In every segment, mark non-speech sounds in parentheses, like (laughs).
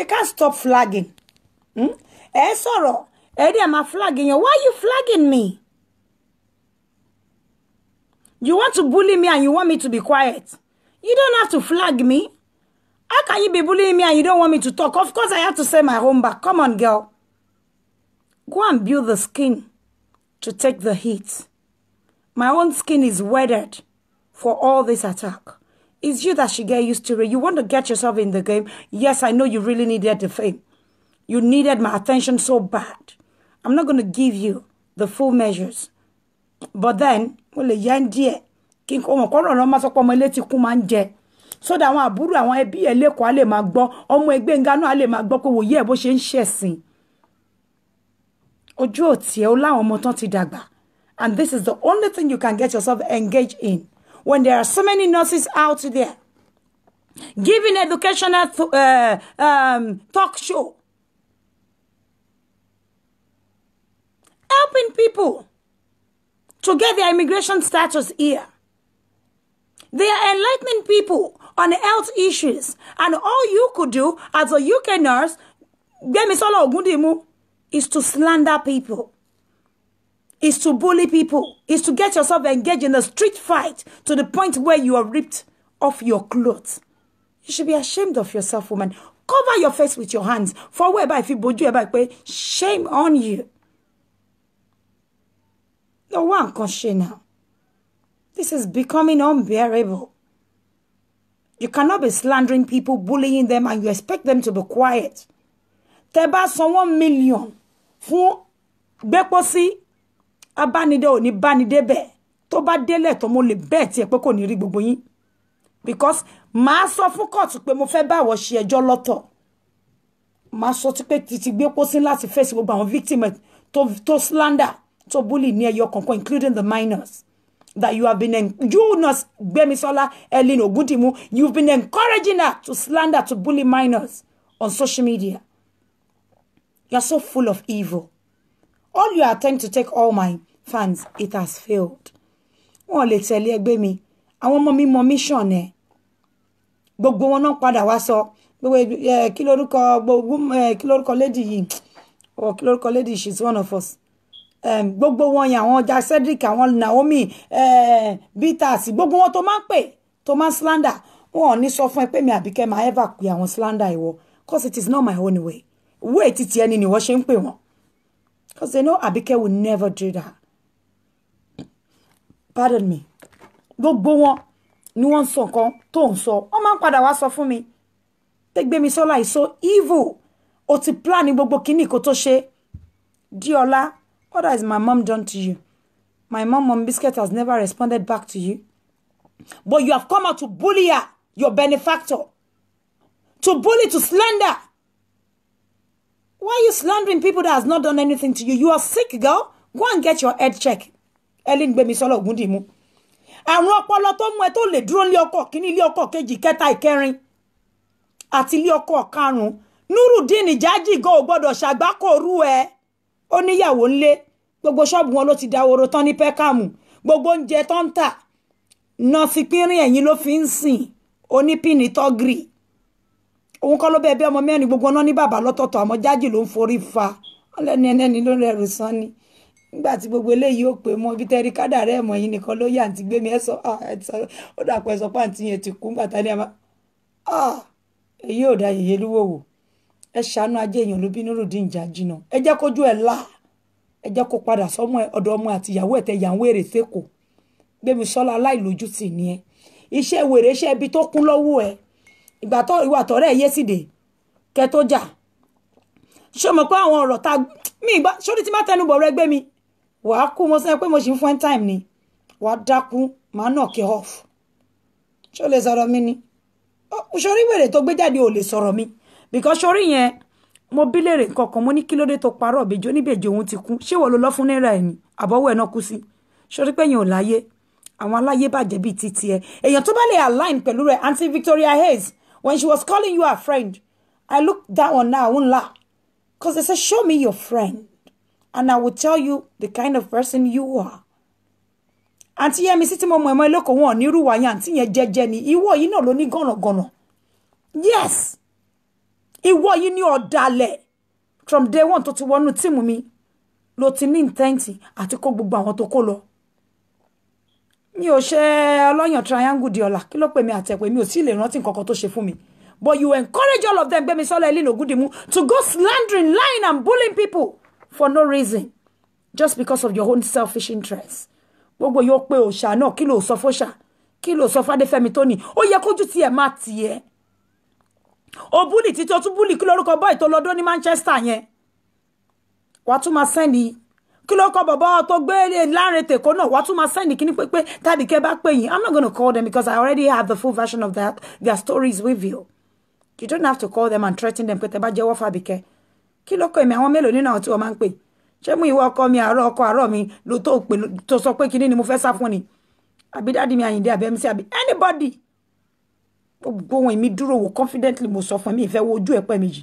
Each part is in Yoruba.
you can't stop flagging. Hmm? ẹ sọ̀rọ̀ ẹ dẹ̀ máa flag yẹn why are you flagging me? You want to bully me and you want me to be quiet. You don't have to flag me. How can you be bullying me and you don't want me to talk? Of course I have to say my home back. Come on girl. Go and build the skin to take the heat. My own skin is weathered for all this attack it's you that should get used to it you want to get yourself in the game yes I know you really needed the fame you needed my attention so bad. I'm not going to give you the full measures. But then, mo lè yá ń díẹ̀ kí n kọ́ náà máa sọ pé ọmọ ilé àbúrò àwọn ẹbí ẹ̀ lẹ́kọ̀ọ́ á lè máa gbọ́ ọmọ ẹgbẹ́ ń gánú á lè máa gbọ́ pé bó ṣe ń ṣẹ̀sìn. Ojú òtí ẹ̀ ó láwọn ọmọ tán ti dàgbà. And this is the only thing you can get yourself engaged in. When there are so many nurses out there giving educational th- uh, um, talk show helping people to get their immigration status here. They are enlightening people on health issues. And all you could do as a UK nurse, is to slander people, is to bully people, is to get yourself engaged in a street fight to the point where you are ripped off your clothes. You should be ashamed of yourself, woman. Cover your face with your hands. For whereby if you bojú ẹ shame on you. No one can say now. This is becoming unbearable. You cannot be slandering people, bullying them, and you expect them to be quiet. Tẹ́ bá one million fún gbẹ́pọ́ abánidé òní bánidé bẹ́ẹ̀ tó bá délẹ̀ tó mo lè bẹ́ẹ̀ tiẹ̀ pé kò ní rí gbogbo yín. Because màá sọ fún kóòtù pé mo fẹ́ bá àwọ̀ ṣe ẹjọ́ lọ́tọ̀. Màá sọ ti pé títí gbẹ́pọ́ sí láti fèsì gbogbo àwọn victim tó tó slander tó bully ní ẹyọ kankan including the minors that you have been en you nurse Gbemisola Ellen Ogundimu you've been encouraging her to slander to bully minors on social media you're so full of evil all your attempt to take all my fans it has failed. Wọn lè tẹ̀lé ẹgbẹ́ mi. Àwọn ọmọ mi mọ mission ẹ̀. Gbogbo wọn náà padà wá sọ gbogbo ẹ kí lórúkọ gbogbo ẹ kí lórúkọ lady yìí? Or kí lórúkọ lady she's one of us. Gbogbo wọn yẹn àwọn ọjà Cedric àwọn Naomi Bitters gbogbo wọn tó máa ń pè tó slander wọn ò ní sọ fún ẹ pé mi Àbíkẹ́ máa ever pe àwọn slander ìwọ cause it is not my own way way títí ẹni ni wọ́n ṣe ń pè wọ́n? Cause they know Àbíkẹ́ will never do that pardon me gbogbo wọn ni wọ́n ń sọ nǹkan tó ń sọ wọ́n máa ń padà wá sọ fún mi Gbémisọ́lá is so evil o ti plan gbogbo kíní kó tó ṣe Diola What has my mom done to you? My mom, Mom Biscuit, has never responded back to you. But you have come out to bully her, your benefactor. To bully, to slander. Why are you slandering people that has not done anything to you? You are sick, girl. Go and get your head checked. Ellen Gbemisola Ogundimu. Àrùn ọpọlọ tó mú ẹ tó lè dúró ilé ọkọ kíní ilé ọkọ kejì kẹta ìkẹrin àti ilé ọkọ karùnún. Nurudeen Ìjájì gan ò gbọ́dọ̀ ṣàgbákòrú ẹ. Ó níyàwó ńlé gbogbo ṣọ́ọ̀bù wọn ló ti dáwòrò tán ní pẹ́kàmù gbogbo oúnjẹ tó ń tà nọ́ọ̀sì pínrín ẹ̀yìn ló fi ń sìn onípìnì tọ́gìrì. Òun kọ́ ló bẹ́ẹ̀ bí ọmọ mẹ́rin gbogbo náà ní bàbá lọ́tọ̀ọ̀tọ̀ àmọ́ jájì ló ń forí fa. Ọlẹ́ni ẹlẹ́ni ló rẹrù sán nígbà tí gbogbo eléyìí ó pè mọ́ ibi tẹ́rí kádàrá ẹ̀mọ́ yìí nìkan ló yà àǹtí gbé mi. Ẹ̀ sọ ó dàpọ̀ ẹ̀ sọ pé àǹtí yẹn ti kú tá ní ẹ̀ máa èyí ò da yèyé lúwò wò. Ẹ ṣàánú ajé èèyàn ló bí Nurudeen Ìjájì náà ẹ jẹ́ kójú ẹ̀ là ẹ jẹ́ kó padà sọ́mọ ọ̀dọ̀ ọmọ àti ìyàwó ẹ̀ tẹ yàwó èrè sẹ́kọ̀ọ́ Gbémisọ́lá aláìlójútì ni ẹ. Iṣẹ́ wèrè iṣẹ́ ibi tó kún lọ́wọ́ ẹ. Ìgbà tó ìwà tọ̀rẹ́ ẹ yé kẹ tó jà. Ṣé pé àwọn ọ̀rọ̀ ta mí ìgbà sórí tí má tẹnu bọ̀ rẹ gbé mi wàá kú mo sọ pé mo sì ń fún time ni. Wàá dákú màá nà kí off. O lè sọ̀rọ̀ mi ni? Sórí wèrè tó gbé jáde ò lè sọ̀rọ̀ mi. Because sórí yẹn mo bí léèrè nǹkan kan mo ní kí ló dé tó parọ́ ìbejì oníbejì òun ti kú. Ṣé wọ́n ló lọ́ fún náírà ẹ̀ ni? Àbọ̀wọ̀ ẹ̀ náà kú sí. Sórí pé èèyàn ò láyé. Àwọn aláyé bàjẹ́ bíi títí ẹ. Èèyàn tó bá lè align pẹ̀lú rẹ̀ aunty Victoria Hayes when she was calling you her friend I look down on her won't lie cause they say show me your friend and I will tell you the kind of person you are. Àǹtí yẹmi sí tí mo mọ ẹmọ ẹlẹ́kọ̀ọ́ wọn nírú wáyé àǹtí yẹn jẹ́jẹ́ ni. Ìwọ yìí náà ló ní gànàgànà yes! Ìwọ yìí ní ọ̀dàlẹ̀. From day one tó ti wọnú tíìmù mi ló ti ní intẹ́ǹtì àti kó gbogbo àwọn tó kó lọ. Mi ò ṣe ọlọ́yàn triangle di ọ̀la. Kí ló pè mí àtẹ̀pẹ́ mi ò tí ì lè rántí nǹkan kan tó ṣe fún mi? But you encourage all of them gbẹmí sọlá Helen Ogundimu to go slandering lying and bullying people for no reason. Just because of your own selfish interest. Gbogbo yóò pé òòṣà náà kí ló sọ fóṣà kí ló sọ fádéfẹ́mi tó ní ó yẹ kójú tiẹ̀ má tiẹ̀ o búlì títí o tún búlì kí lórúkọ bọ́ ètò lọ́dún ní Manchester yẹn? Wàá tún máa sẹ́ni kí ló kọ bọ̀bọ̀ tó gbé láàárín tèkó náà? Wàá tún máa sẹ́ni kí ní pé pé tàbí kẹ́ bá pè yín. I'm not gonna call them because I already have the full version of that their stories with you. You don't have to call them and threaten them pé tẹ́ bá jẹ́wọ́ fàbíkẹ́ kí ló kọ èmi? Àwọn mélòó nínú àwọn tí wọ́n máa ń pè? Ṣé mú ìwọ ọkọ mi àárọ̀ ọkọ àárọ̀ mi ló tó pè tó sọ pé kíní ni mo fẹ́ sá fún ni? Àbí dáàdi mi àyìndé àbí mc àbí anybody? Gbogbo ohun èmi dúró wò confidently mo sọ fún mi ìfẹ́ wo ojú ẹ̀pẹ́ méjì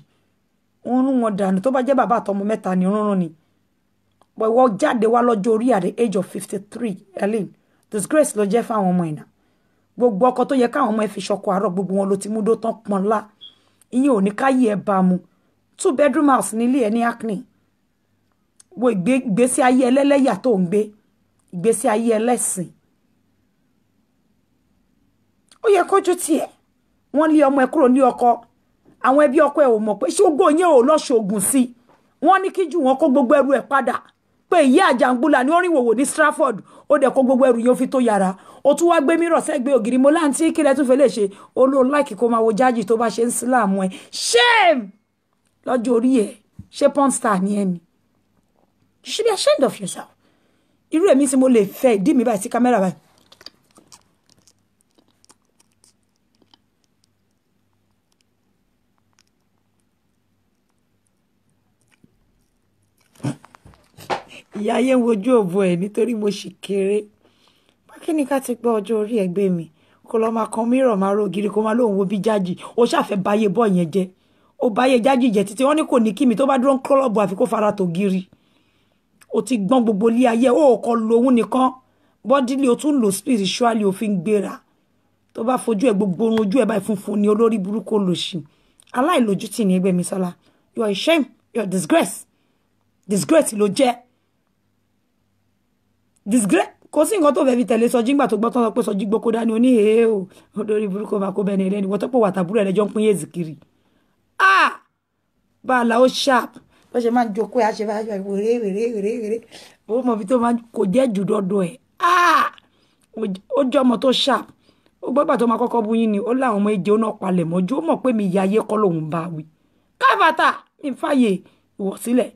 ń rún wọn dànù. Tó bá jẹ́ bàbá àtọmọ mẹ́ta ni rúnrún ni. Ìwọ jáde wá lọ́jọ́ orí at the age of fifty three Helen disgrace ló jẹ́ fáwọn ọmọ ìnà gbogbo ọkọ tó yẹ káwọn ọmọ ẹ fi ṣọkọ àárọ̀ gbogbo wọn ló ti mú dó tán pọn ńlá ìyẹn ò káyé ẹ bá mu two bedroom house nílé ẹ ní acne. Wo ìgbésí ayé ẹlẹ́lẹ́yà tó ń gbé ìgbésí ayé ẹlẹ́sìn. Ó yẹ kójú tiẹ̀ wọ́n lé ọmọ ẹ kúrò ní ọkọ. Àwọn ẹbí ọkọ ẹ ò mọ̀ pé ṣógbó yẹn ò lọ́ṣọ̀gùn sí wọ́n ní kí jù wọ́n kó gbogbo ẹrù ẹ̀ padà. Pé ìyá àjàngbùlà ní orin wòwò ní Stratford. Ó dẹ̀ kó gbogbo ẹrù yẹn fi tó yàrá. Ó tún wá gbé mírọ̀ sẹ́gbẹ́ ògiri. Mo láǹtí kílẹ̀ tún fẹ́ lè ṣe. Olóò láìkì kó máa wo jájì tó bá ṣe ń síláàmù ẹ. Shame lọ́jọ́ orí ẹ̀ ṣé porn star ni ẹ ni? You should be ashamed of yourself. Irú èmi tí mo lè fẹ́ ìdí mi báyìí sí kámẹ́rà báyìí. Ìyá ayé ń wojú òbò ẹ̀ nítorí mo sì kéré. Kí ni ká ti gbọ́ ọjọ́ orí ẹgbẹ́ mi? Kó lọ́ọ́ máa kan mírọ̀ máa ro ògiri kó máa lóun wo bí jájì. Ó ṣàfẹ́ báyé bọ́ yẹn jẹ́ ó báyé jájì jẹ́ títí wọ́n ní kò ní kí mi tó bá dúró ń kọ́lọ́bù àfi kó fara tó giri. Ó ti gbọ́n gbogbo ilé ayé ó kọ́ lòun nìkan. Bọ́dílì ó tún lò spiritually ó fi ń gbéra. Tó bá fojú ẹ gbogbo orun ojú ẹ báyìí funfun ni olórí burúkú olòṣì aláìlójútì ní ẹgbẹ́ mi sọ́la you are shame you are disgrace. Disgrace ló jẹ́. Disgrace kò sí nǹkan tó fẹ́ fi tẹ̀lé sọjí ńgbà tó gbọ́ tán sọ pé sọjí gboko dání oní èé o. Olórí burúkú máa kó ni ẹlẹ́ni. Wọ́n tó pọ̀ wàtàbúrò ẹ̀lẹ́jọ́ ń pín yéèzì kiri ah! Bàálà ó sharp. Bó ṣe máa ń jókòó ẹ̀ àṣẹ bá ṣe wèrè wèrè wèrè wèrè. Ó mọ̀ bí tó máa kò jẹ́ jù dọ́dọ̀ ẹ̀. Ah! Ó jẹ́ ọmọ tó sharp. Ó gbọ́gbà tó máa kọ́kọ́ bú yín ni ó láwọn ọmọ ẹ̀jẹ̀ náà palẹ̀ mọ́jú ó mọ̀ pé mi ìyá ayé kọ́ lòun bá wí. Káfàtà mi fàyè ìwọ̀ sílẹ̀.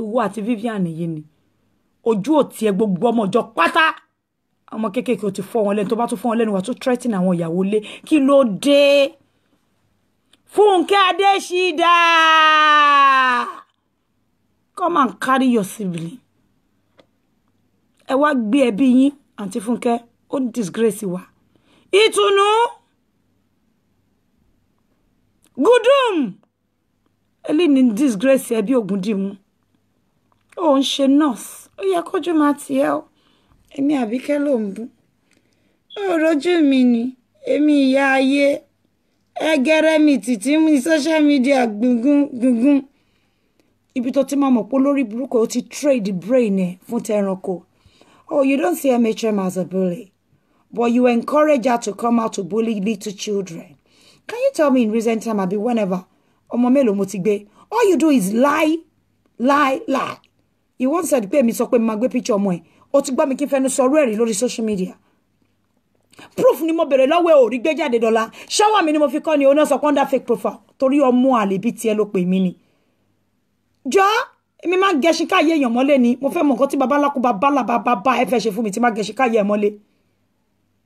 Ìwọ àti Vivian yìí ni. Ojú òtí ẹ gbogbo ọmọ ọjọ́ pátá. Ọmọ kéékèèké ò ti fọ́ wọn lẹ́nu tó bá tún fọ́ wọn lẹ́nu wà tún threaten àwọn ìyàwó lé kí ló dé Fúnkẹ́ Adéṣídà. Come and carry your sibling. Ẹ wá gbé ẹbí yín àǹtí Fúnkẹ́. Ó disgrace wa. Ìtùnú. Gudum. Eléyìí ní disgrace ẹbí Ògúndìmú. Ó ń ṣe nurse. Ó yẹ kójú máa tiẹ̀ ọ́ èmi àbíkẹ́ ló ń bú. Ó rojú mi ni. Èmi ìyá ayé ẹgẹrẹ mi tìtì mi social media gbùngbùn gbùngbùn ibi tó ti máa mọ̀ pé lórí burúkú ó ti trade brain ẹ̀ fún tẹranko oh you don't see MHM as a bully but you encourage her to come out to bully little children. Can you tell me in recent time àbí whenever ọmọ mélòó mo ti gbé? All you do is lie lie lie. Once said pé mi sọ pé mo máa gbé picture ọmọ ẹ̀. O ti gbọ́ mi kí n fẹnu sọ̀rọ̀ ẹ̀rí lórí social media proof ni mo bèrè lọ́wọ́ ẹ̀ ò rí gbé jáde dọ́là. Mi ni mo fi kọ́ ni oná sọ under fake profile torí ọmọ àlèbí tiẹ̀ ló pè mí ni. Jọ èmi máa ń gẹṣin káyé èèyàn mọ́lé ni. Mo fẹ́ mọ nǹkan tí babaláku babálà bàbá ẹ fẹ́ ṣe fún mi tí máa gẹṣin káyé ẹ mọ́lé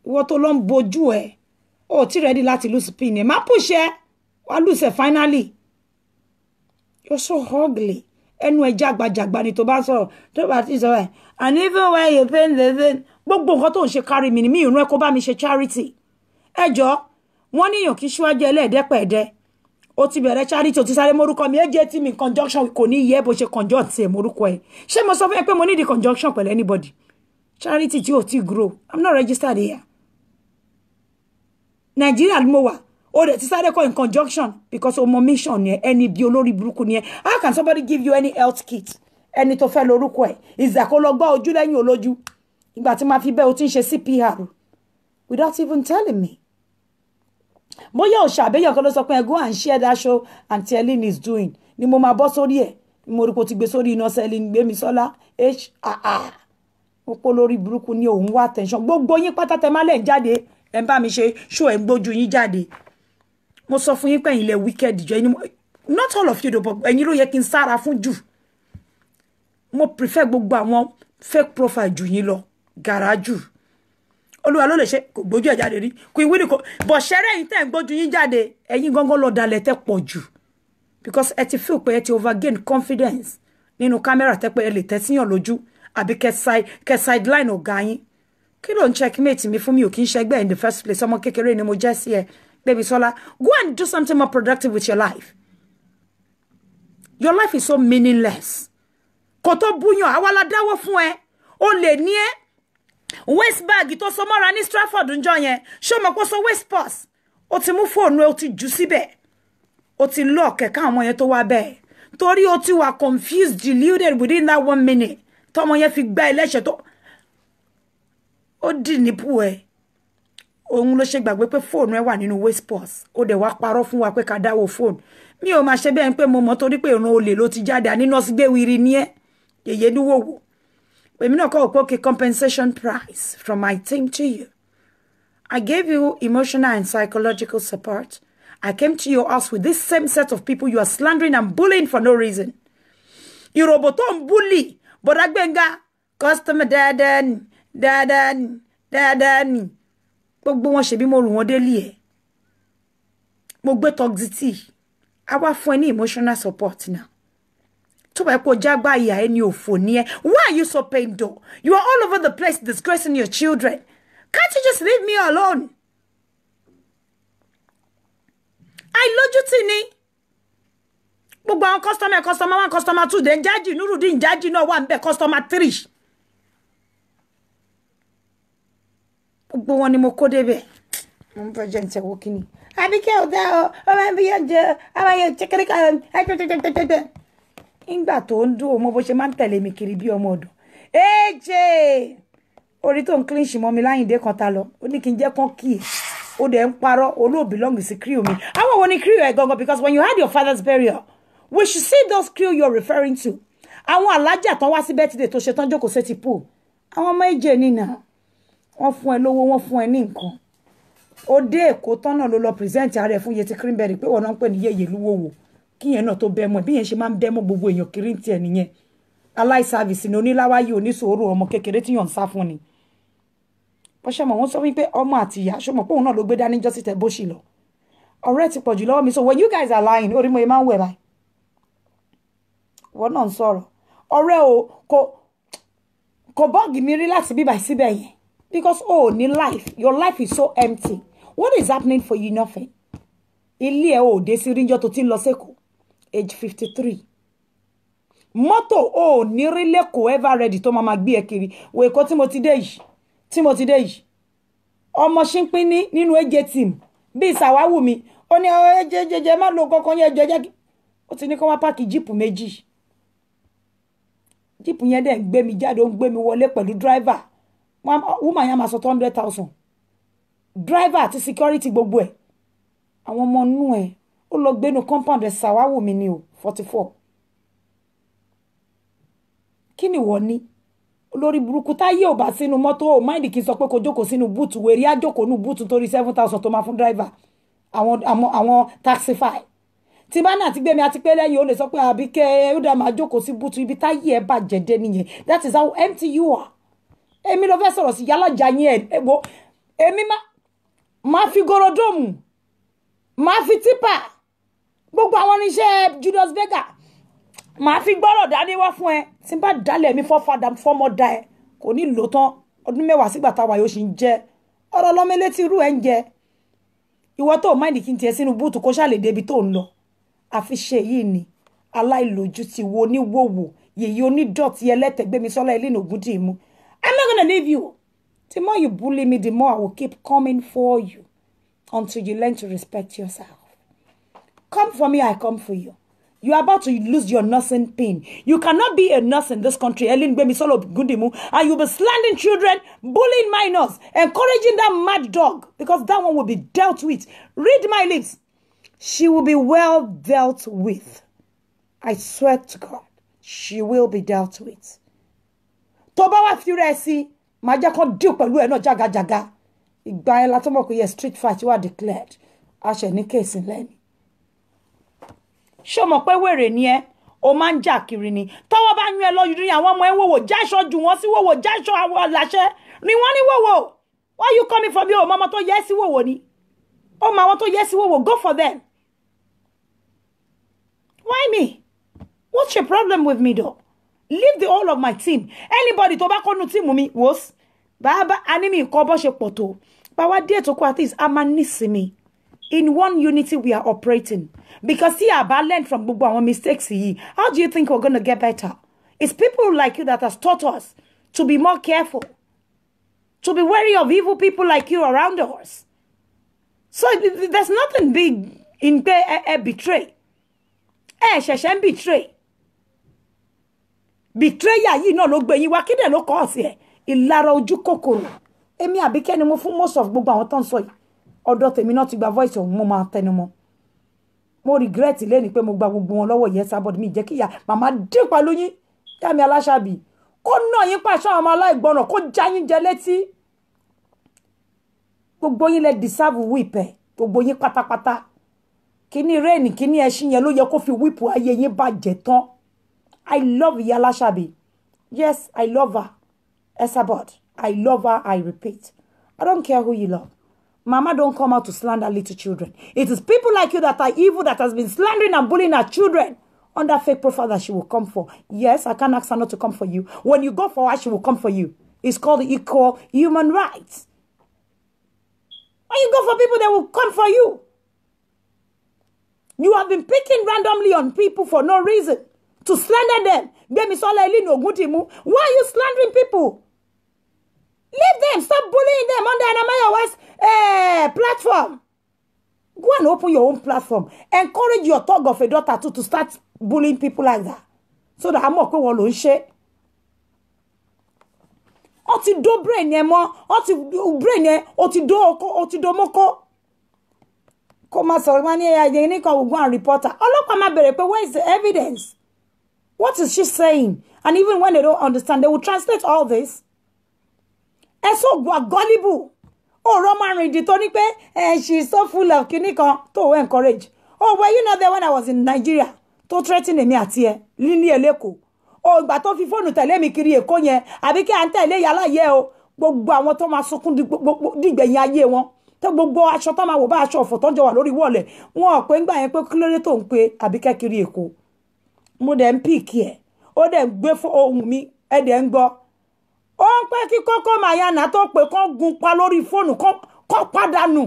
ìwọ tó lọ ń bojú ẹ o ò tí rẹ́dí lose pin ẹ. Má pùṣẹ wàá lose finally. You're so ugly. Ẹnu ẹ jágbajàgba ni tó bá sọ̀rọ̀. Tó bá ti sọ ẹ and even when you pain the vein gbogbo nǹkan tó ń ṣe kárí mi ni mi ìrún ẹ kó bá mi ṣe charity. Ẹ jọ wọn níyàn kí síwájú ẹlẹ́ẹ̀dẹ́pẹ̀ẹ́dẹ́. O ti bẹ̀rẹ̀ charity o ti sáré morúkọ mi. Ẹjẹ tí mi conjunction kò ní yẹ bó ṣe conjunct ẹ morúkọ ẹ. Ṣé mo sọ fún ẹ pé mo the conjunction pẹ̀lú anybody? Charity tí o ti grow. I'm not registered here. Nàìjíríà ni mo wà. O dẹ̀ ti sáré kọ́ in conjunction because o mọ mission ni ẹ. Ẹni bí olórí burúkú ni ẹ. How can somebody give you any health kit? Ẹni tó fẹ́ lórúkọ ẹ̀. Ìzàkó lọ gbọ́ ojú lẹ́yìn olójú ìgbà tí máa fi bẹ́ẹ̀ o ti ń ṣe CPR without even telling me. Bóyá òṣà àbẹ́yàn kan ló sọ pé ẹ go and share that show aunty Ellen is doing. Ni mo máa bọ́ sórí ẹ̀. Ni mo rí kó ti gbé sórí iná sẹ́lẹ̀ gbé mi sọ́lá. Haa ó pọ́ lórí burúkú ní òun wá attention. Gbogbo yín pátá tẹ má lẹ̀ ń jáde ẹ̀ ń bá mi ṣe show ẹ̀ ń gbójú yín jáde. Mo sọ fún yín pé ẹ̀yin lẹ wicked jọ. Ẹni not all of you do but ẹ̀yin ló yẹ kí n sára fún jù. Mo prefer gbogbo àwọn fake profile jù yín lọ gàràjù. Olúwa ló lè ṣe kò gbójú ẹ̀ jáde rí. Kò ìwé nìkan bọ̀ ṣẹ́rẹ́ yìí tẹ̀ ń gbójú yín jáde ẹ̀yin gangan lọ dalẹ̀ tẹ́ pọ̀ jù. Because ẹ ti feel pé ẹ ti overgain confidence nínú kámẹ́rà tẹ́ ẹ lè tẹ́síyàn lójú àbí kẹ́ sideline ọ̀gá yín. Kí ló ń checkmate mi fún mi? Ò kí ń ṣẹgbẹ́ in the first place. Ọmọ kékeré ni mo jẹ́ sí ẹ Gbémisọ́lá go and do something more productive with your life. Your life is so meaningless. Kò tó búyàn àwa la dáwọ́ fún ẹ. O lè ní ẹ waste bag tó so mọ́ra ní Stratford ńjọ́ yẹn. Ṣé o mọ̀ pé o so waste purse o ti mú fóònù ẹ o ti jù síbẹ̀. O ti lọ kẹ̀kẹ́ àwọn yẹn tó wá bẹ́ẹ̀. Torí o ti wà confused deluded within that one minute. Tọmọ yẹn fi gbá ẹlẹ́ṣẹ̀ tó ó dì nípò ẹ. Òun ló ṣe gbàgbé pé fóònù ẹ wà nínú waste purse ó dẹ̀ wá parọ́ fún wa pé ká dáwọ́ fóònù. Mi ò máa ṣe bẹ́ẹ̀ pé mo mọ̀ torí pé ìran olè ló ti jáde. Àní nọ́ọ̀sì gbé wiri ní ẹ. Yèyé níwòwò èmi náà kọ́ okay compensation price from my team to you. I gave you emotional and psychological support. I came to your house with this same set of people. You are slandering and bullying for no reason. Ìròbò tó bully. Bọ̀dá gbẹ̀ngà customer dáadáa ni dáadáa ni dáadáa ni gbogbo wọn ṣèbí mo rù wọn délé ẹ. Mo gbé toxity a wá fún emotional support náà tó bá yẹ kó jágbá ìyá ẹ ní ẹ. Why are you so though? You are all over the place disgracing your children. Can't you just leave me alone? Àìlójútì ni gbogbo àwọn customer customer one customer two dẹ̀ ń jájì nurudin jájì náà wà ń bẹ̀ customer three. Gbogbo wọn ni mo kó débẹ̀ mo ń fẹ́ jẹ́ ní tẹ̀wọ́ kínní àbíkẹ́ dá ọ? Ọmọ ẹbí yẹn jẹ ọmọ yẹn kékeré kan nígbà tó ń dún òun bó ṣe máa ń tẹ̀lé mi kiri bí ọmọ ọ̀dọ̀. Èjè orí tó ń clinch mọ́ mi láyìndé kan ta lọ. Ó ní kí n jẹ́ kán kí ẹ̀ ó dẹ̀ ń parọ́. Olóòbí lọ́ngì sí crew mi. Àwọn wo ni crew ẹ̀ gangan? Because when you had your father's burial we should see those crew you're referring to. Àwọn alájà tán wá sí birthday tó ṣe tán jókòó sí ti pool. Àwọn ọmọ èjè nìyà wọ́n fún ẹ lówó wọ́n fún ẹ ní nǹkan. Ó dé èkó tọ́nà ló lọ present ààrẹ fún yẹtí cranberry pé wọn náà ń pè ní yẹyẹ kí yẹn náà tó bẹ́ mọ́ bí yẹn ṣe máa ń bẹ́ mọ́ gbogbo èèyàn kiri tiẹ̀ nìyẹn. Aláìsàvìsì ni oníláwáyé oníṣòro ọmọ kékeré tí yàn ń sá fún ni. Bọ́sẹ̀ mọ̀ wọ́n sọ wípé ọmọ àti ìyá ṣọmọ pé òun náà ló gbé dání jọ́sí tẹ bó ṣì lọ? Ọ̀rẹ́ ti pọ̀jù lọ́wọ́ mi so when you guys are lying orí mo yẹ máa ń wẹ̀ báyìí. Wọ́n náà ń sọ̀rọ̀. Ọ̀rẹ́ o kò kò bọ́ọ̀gì mi rí láti bíbà síbẹ̀ yẹn. Because o oh, ní life your life is so empty. What is happening for you nothing ilé ẹ ò dé sí ríjọ tó ti ń lọ sẹ́kọ̀ọ́ age fifty three mọ́tò ò ní rí lẹ́kọ̀ọ́ ever ready tó máa ma gbé ẹ kiri. Wo èkó tí mo ti dé yìí tí mo ti dé yìí. Ọmọ ṣínpín ní nínú ẹjẹ tìm bíi sàwáwù mi ó ní ẹjẹ jẹjẹ má lo kankan yẹn jẹjẹ kí ó ti ní kó wá páàkì jíìpù méjì. Jíìpù yẹn dẹ̀ ń gbé mi jáde ó ń gbé mi wọlé pẹ̀lú dráìvà woman yẹn máa sọ two hundred thousand. Driver àti security gbogbo ẹ̀. Àwọn ọmọ inú ẹ̀ ó lọ gbénu compound ẹ̀ ṣàwáwò mi ni o forty four kí ni wọ́n ní? Olórí burúkú táyé ò bá sínú mọ́tò ò máìdì kí n sọ pé kò jókòó sínú búùtù wèrè á jókòó nù búùtù torí seven thousand tó máa fún driver. Àwọn àwọn àwọn taxify tí bá náà ti gbé mi àti pé lẹ́yìn ó lè sọ pé àbíkẹ́ ó dà máa jókòó sí búùtù ibi táyé ẹ̀ bàjẹ́ dé nìyẹn. That is how empty you are. Èmi ló fẹ́ sọ̀rọ̀ sí yálàjà yín ẹ̀ wo èmi máa fi gorodomu máa fi tipa gbogbo àwọn oníṣẹ́ Julius Berger máa fi gbọ́rọ̀ dání fún ẹ. Tí n bá dálẹ̀ mi fọ́fadà fọ́mọ da ẹ kò ní lò tán. Ọdún mẹ́wàá sígbà táwa yóò ṣì ń jẹ. Ọ̀rọ̀ lọ́mọ elétí irú ẹ̀ ń jẹ. Ìwọ tó máìndì kí tiẹ̀ sínú búùtù kó ṣàlè débi tó ń lọ. Àfi ṣe yìí ni. Aláìlójútì wo oníwòwò yèyí onídọ̀tí ẹlẹ́tẹ̀gbẹ́mi sọ́lá ilé ìnògùn dì mú I'm not gonna leave you. The more you bully me, the more I will keep coming for you. until you learn to respect yourself. Come for me, I come for you. You are about to lose your nursing pin. You cannot be a nurse in this country, Ellen and you'll be slandering children, bullying minors, encouraging that mad dog, because that one will be dealt with. Read my lips. She will be well dealt with. I swear to God, she will be dealt with. Tó bá wá fi rẹ̀ sí, màá jẹ́ kó deal pẹ̀lú ẹ̀ náà jágajàga. Ìgbà yẹn la tó mọ̀ pé yẹ o mọ̀ pé wèrè ni ẹ́? O máa ń jà kiri ni. Tọ́wọ́ bá yún ẹ lọ yìí àwọn ọmọ ẹ wòwò jáṣọ jù wọ́n sí wòwò jáṣọ àlàṣẹ. Ni wọ́n ní wòwò. Why you coming for me? O mọ ọmọ tó yẹ sí wòwò ni. O mọ àwọn tó yẹ sí wòwò. Go for them. Why me? What's your problem with me though? Leave the whole of my team. Anybody tó bá kọ́nu tíìmù mi wò ó bàbá anímì nǹkan bó ṣe pọ̀ tó. Báwa díẹ̀ tó kọ́ at least a máa nísìmí in one unity we are operating. Because see aba learn from gbogbo our mistakes yìí. How do you think we're to get better? It's people like you that has taught us to be more careful to be wary of evil people like you around us. So there's nothing big in pé ẹ ẹ betray. Ẹ ṣẹ̀ṣẹ̀ ń betray. Betrayer yìí náà ló gbé yín wá kí dẹ̀ ló kọ́ ọ̀sẹ̀? Ìlara ojú kòkòrò. Èmi àbíkẹ́ ni mo fún most of gbogbo àwọn tó ń sọ ọ̀dọ̀ tèmi náà ti gba voice ọ̀hún mo máa tẹnu mọ́. Mo regret lẹ́ni pé mo gba gbogbo wọn lọ́wọ́ yẹn sábọ̀dì mi jẹ́ kí ìyá màmá dín pẹ̀lú yín yá mi aláṣàbí kó náà yín pàṣẹ àwọn ọmọ aláìgbọràn kó já yín jẹ létí. Gbogbo yín lẹ deserve whip ẹ gbogbo yín pátápátá. Kíní rẹ́ẹ̀nì kíní ẹṣin yẹn ló yẹ kó fi whip ayé yín bàjẹ́ tán. I love ìyá aláṣàbí. Yes I love her. Esabod I love her I repeat. I don't care who you love Mama don't come out to slander little children. It is people like you that are evil that has been slandering and bullying our children under fake profile that she will come for. Yes, I can't ask her not to come for you. When you go for her, she will come for you. It's called equal human rights. When you go for people, they will come for you. You have been picking randomly on people for no reason to slander them. Why are you slandering people? Leave them. Stop bullying them under Anamaya West uh, platform. Go and open your own platform. Encourage your thug of a daughter too to start bullying people like that. So that I'm not going to ṣe. Ó ti do brain yẹn mọ́, ó ti brain yẹn, ó ti do oko, ó ti do mọ́kọ́. Kó máa sọ̀rọ̀ wá ní ẹ̀yà ìyẹn nìkan we go and report her. Ọlọ́pàá máa bèrè pé where is the evidence? What is she saying? And even when they don't understand, they will translate all this ẹ so gba gullible ọ̀rọ̀ máa rìn ìdí tó ní pé ẹ is so full of kinní kan tó o encourage. Oh were you not there when I was in Nigeria tó threaten èmi àti ẹ lílí ẹ lẹ́kọ̀ọ́ o ìgbà tó fi fóònù tẹ̀lé mi kiri èkó yẹn àbí kí à ń tẹ̀lé yàrá yẹ o? Gbogbo àwọn tó máa sunkún dìgbẹ̀yìn ayé wọn. Tó gbogbo aṣọ tó máa wò bá aṣọ ọ̀fọ̀ tó ń jọ wà lórí wọ̀lẹ̀ wọn ò pé ńgbà yẹn pé kí ló dé tó ń pe àbíkẹ́ kiri èkó. Mo dẹ̀ ń pìkì ẹ̀. Ó dẹ̀ ń gbé ohùn mi ẹ̀ dẹ̀ ń gbọ́ ó ń pẹ́ kí kókó mayana tó pé kán gun pa lórí fóònù kán pàdánù.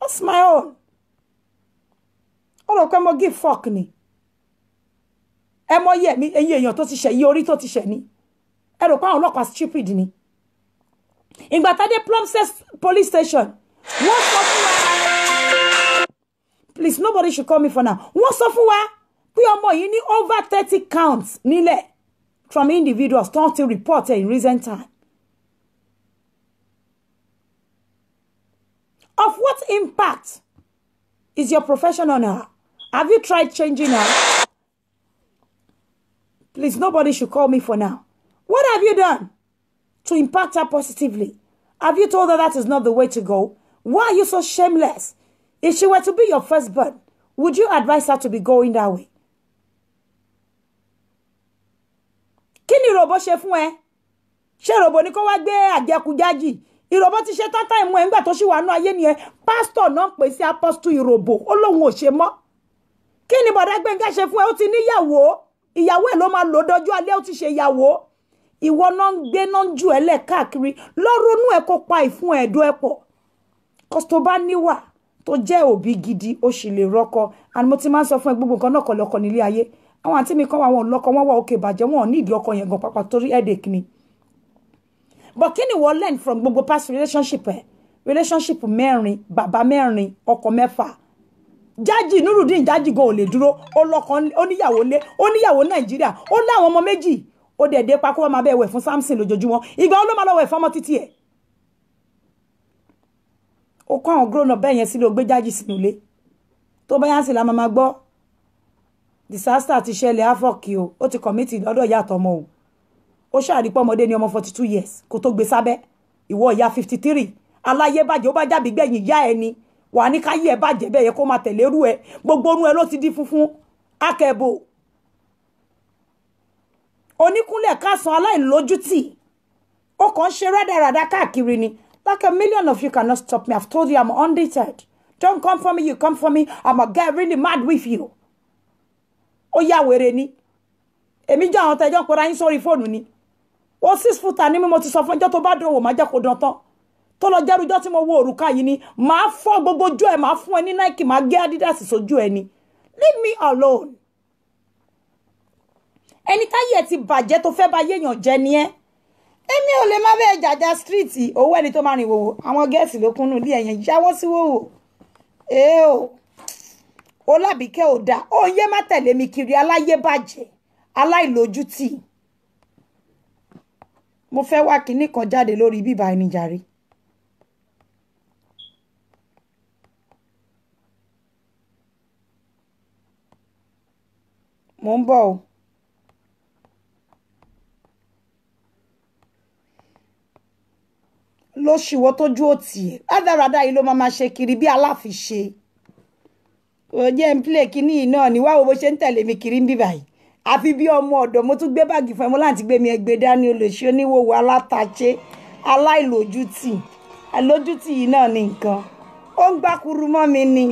That's my own. Ó rò pé mo give fuck ni. Ẹ mọ iye mi ẹyin èèyàn tó ti ṣẹ̀ iye orí tó ti ṣẹ̀ ni. Ẹ rò pé àwọn ọlọ́pàá stupid ni. Ìgbà tá dé Plumstead police station wọ́n sọ fún wa please nobody should call me for now. Wọ́n sọ fún wa pé ọmọ yìí ní over thirty counts nílẹ̀ from individuals tó ti report in recent time. Of what impact is your profession on her? Have you tried changing her? Please, nobody should call me for now. What have you done to impact her positively? Have you told her that is not the way to go? Why are you so shameless? If she were to be your firstborn, would you advise her to be going that way? Kí ni ìròbó ṣe fún ẹ? Ṣé ìròbó ni kó wá gbé àjẹkújájì ìròbó ti ṣe tán táìmù ẹ ńgbà tó ṣì wà nú ayé nìyẹn. Pásítọ̀ náà pè sí apọ́stù ìròbó ó lóun ò ṣe mọ́. Kí ni bọ̀dá gbẹ̀ngà ṣe fún ẹ? Ó ti níyàwó. Ìyàwó ẹ̀ ló máa lò dọjú alẹ́ ó ti ṣe ìyàwó. Ìwọ náà ń gbé náà ń jù ẹ lẹ̀ káàkiri. Lọ́rọ́nú ẹ kó pa ìfún ẹ̀dọ́ ẹ pọ̀. Kọ́sítọ́ níwà tó jẹ́ òbí gidi ó sì lè rọ́kọ. And mo ti máa ń sọ fún ẹ gbogbo nǹkan náà kọ̀lọ́kọ̀ nílé ayé àwọn àǹtí mi kọ́ àwọn ọlọ́kọ wọn wà òkè bàjẹ́ wọn ò ní ìdí ọkọ yẹn gan pápá torí headache ni. But kí ni wọ́n learn from gbogbo past relationship ẹ̀? Relationship mẹ́rin bàbá mẹ́rin ọkọ mẹ́fà. Jájì nurudeen jájì gan ò lè dúró. Ó lọ́kọ oníyàwó lé oníyàwó nàìjíríà. Ó láwọn ọmọ méjì. Ó dẹ̀ dé pakó wọn máa bẹ́ẹ̀ wẹ̀ fún samson lójoojúmọ́. Ìgbà wọn ló máa lọ wẹ̀ fọmọ títí ẹ̀? Ó kó àwọn grown up bẹ́ẹ̀ yẹn sílé ó gbé jájì sínú ilé. Tó bá yá sí la máa máa gbọ́ disaster ti ṣẹlẹ̀ afọ́kì o ó ti kọ̀mítì lọ́dọ̀ ìyá àtọmọ o. Ó ṣàrípọ̀ ọmọdé ní ọmọ forty two years kó tó gbé sábẹ́. Ìwọ ìyá fifty three aláyé bàjẹ́ ó bá jábí gbẹ̀yìn ìyá ẹ ni. Wà ní káyé ẹ bàjẹ́ bẹ́ẹ̀ yẹ kó máa tẹ̀lé rú ẹ. Gbogbo orun ẹ ló ti di funfun. Akẹ́bò. Oníkúnlẹ̀ kásán aláìlójútì. Ó kàn ń ṣe rádaràda káàkiri ni. Like a million of you cannot stop me. I've told you I'm undeterred. Don't come for me you come for me. I'm a get really mad with you ó yà wèrè ni. Èmi jẹ́ àwọn tẹ́jọ́ pera yín sórí fóònù ni. Ó six footer ní mi mo ti sọ fún ẹjọ́ tó bá dùn wò má jẹ́ kó dán tán. Tó lọ jẹ́rújọ́ tí mo wo òrùka yìí ni màá fọ́ gbogbo ojú ẹ̀ màá fún ẹ ní Nike màá gé Adidas sójú ẹ ni. Leave me alone. Ẹni táyé ẹ ti bàjẹ́ tó fẹ́ bá yéèyàn jẹ ni ẹ́. Èmi ò lè má bẹ́ẹ̀ jàjà stíríìtì owó ẹni tó máa rìn wòwò àwọn gẹ́ẹ̀sì ló kúnnú ilé ẹ̀yẹn jáwọ́ sí wòwò èé o ó lábìkẹ́ ò dáa ó yé má tẹ̀lé mi kiri. Aláyé bàjẹ́. Aláìlójútì. Mo fẹ́ wá kinní kan jáde lórí bíbá ẹni jàre. mo ń bọ̀ o. lóṣìwọ́ tójú òtì ẹ̀? Rádaràda yìí ló máa ma ṣe kiri bí aláfiṣe ò jẹ́ ń plé kínní yìí náà ní wáwo bó ṣe ń tẹ̀lé mi kiri ń bíbà yìí àfi bí ọmọ ọ̀dọ̀ mo tún gbé báàgì fún ẹ mo láti gbé mi ẹgbẹ́ dání olùṣe oníwòwò alátaṣe aláìlójútì. Àlójútì yìí náà ní nǹkan. Ó ń gbákuru mọ́ mi ni.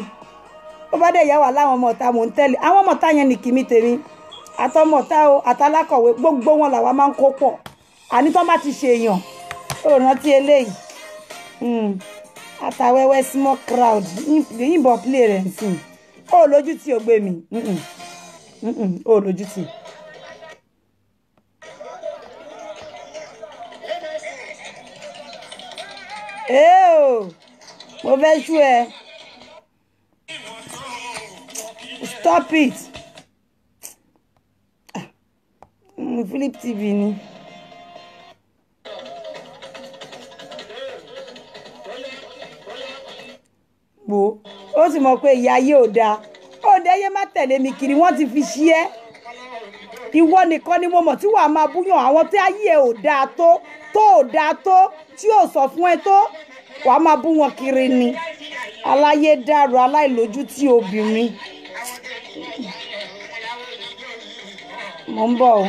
Ó bá dẹ̀ yá wà láwọn ọmọ ọ̀tá mò ń tẹ̀lé. Àwọn ọmọ ọ̀tá yẹn ní kìmí tèmi. Àtọmọ̀tá o àtàlákọ̀wé gbogbo wọn làwa máa ń kó pọ̀. Àní tó bá ti ṣe èèyàn ó rántí eléyìí. Àtàwẹ́wẹ́ small crowd. Yìnbọn play rẹ̀ sí ó lójú tí o gbé mi. Ó lójú tí. mo fẹ́ ṣú ẹ. Stop it. Philip TV ni. Gbò ó sì mọ̀ pé ìyá ayé ò dáa. Ó dé yé má tẹ̀lé mi kiri wọ́n ti fi ṣí ẹ́. Ìwọ nìkan ni mo mọ̀ tí wàá máa búyàn. Àwọn tí ayé ẹ̀ ò dáa tó tó ò dáa tó tí ò sọ fún ẹ tó wàá máa bú wọn kiri ni. Aláyé dàrú aláìlójútì obìnrin. Mo ń bọ̀ o.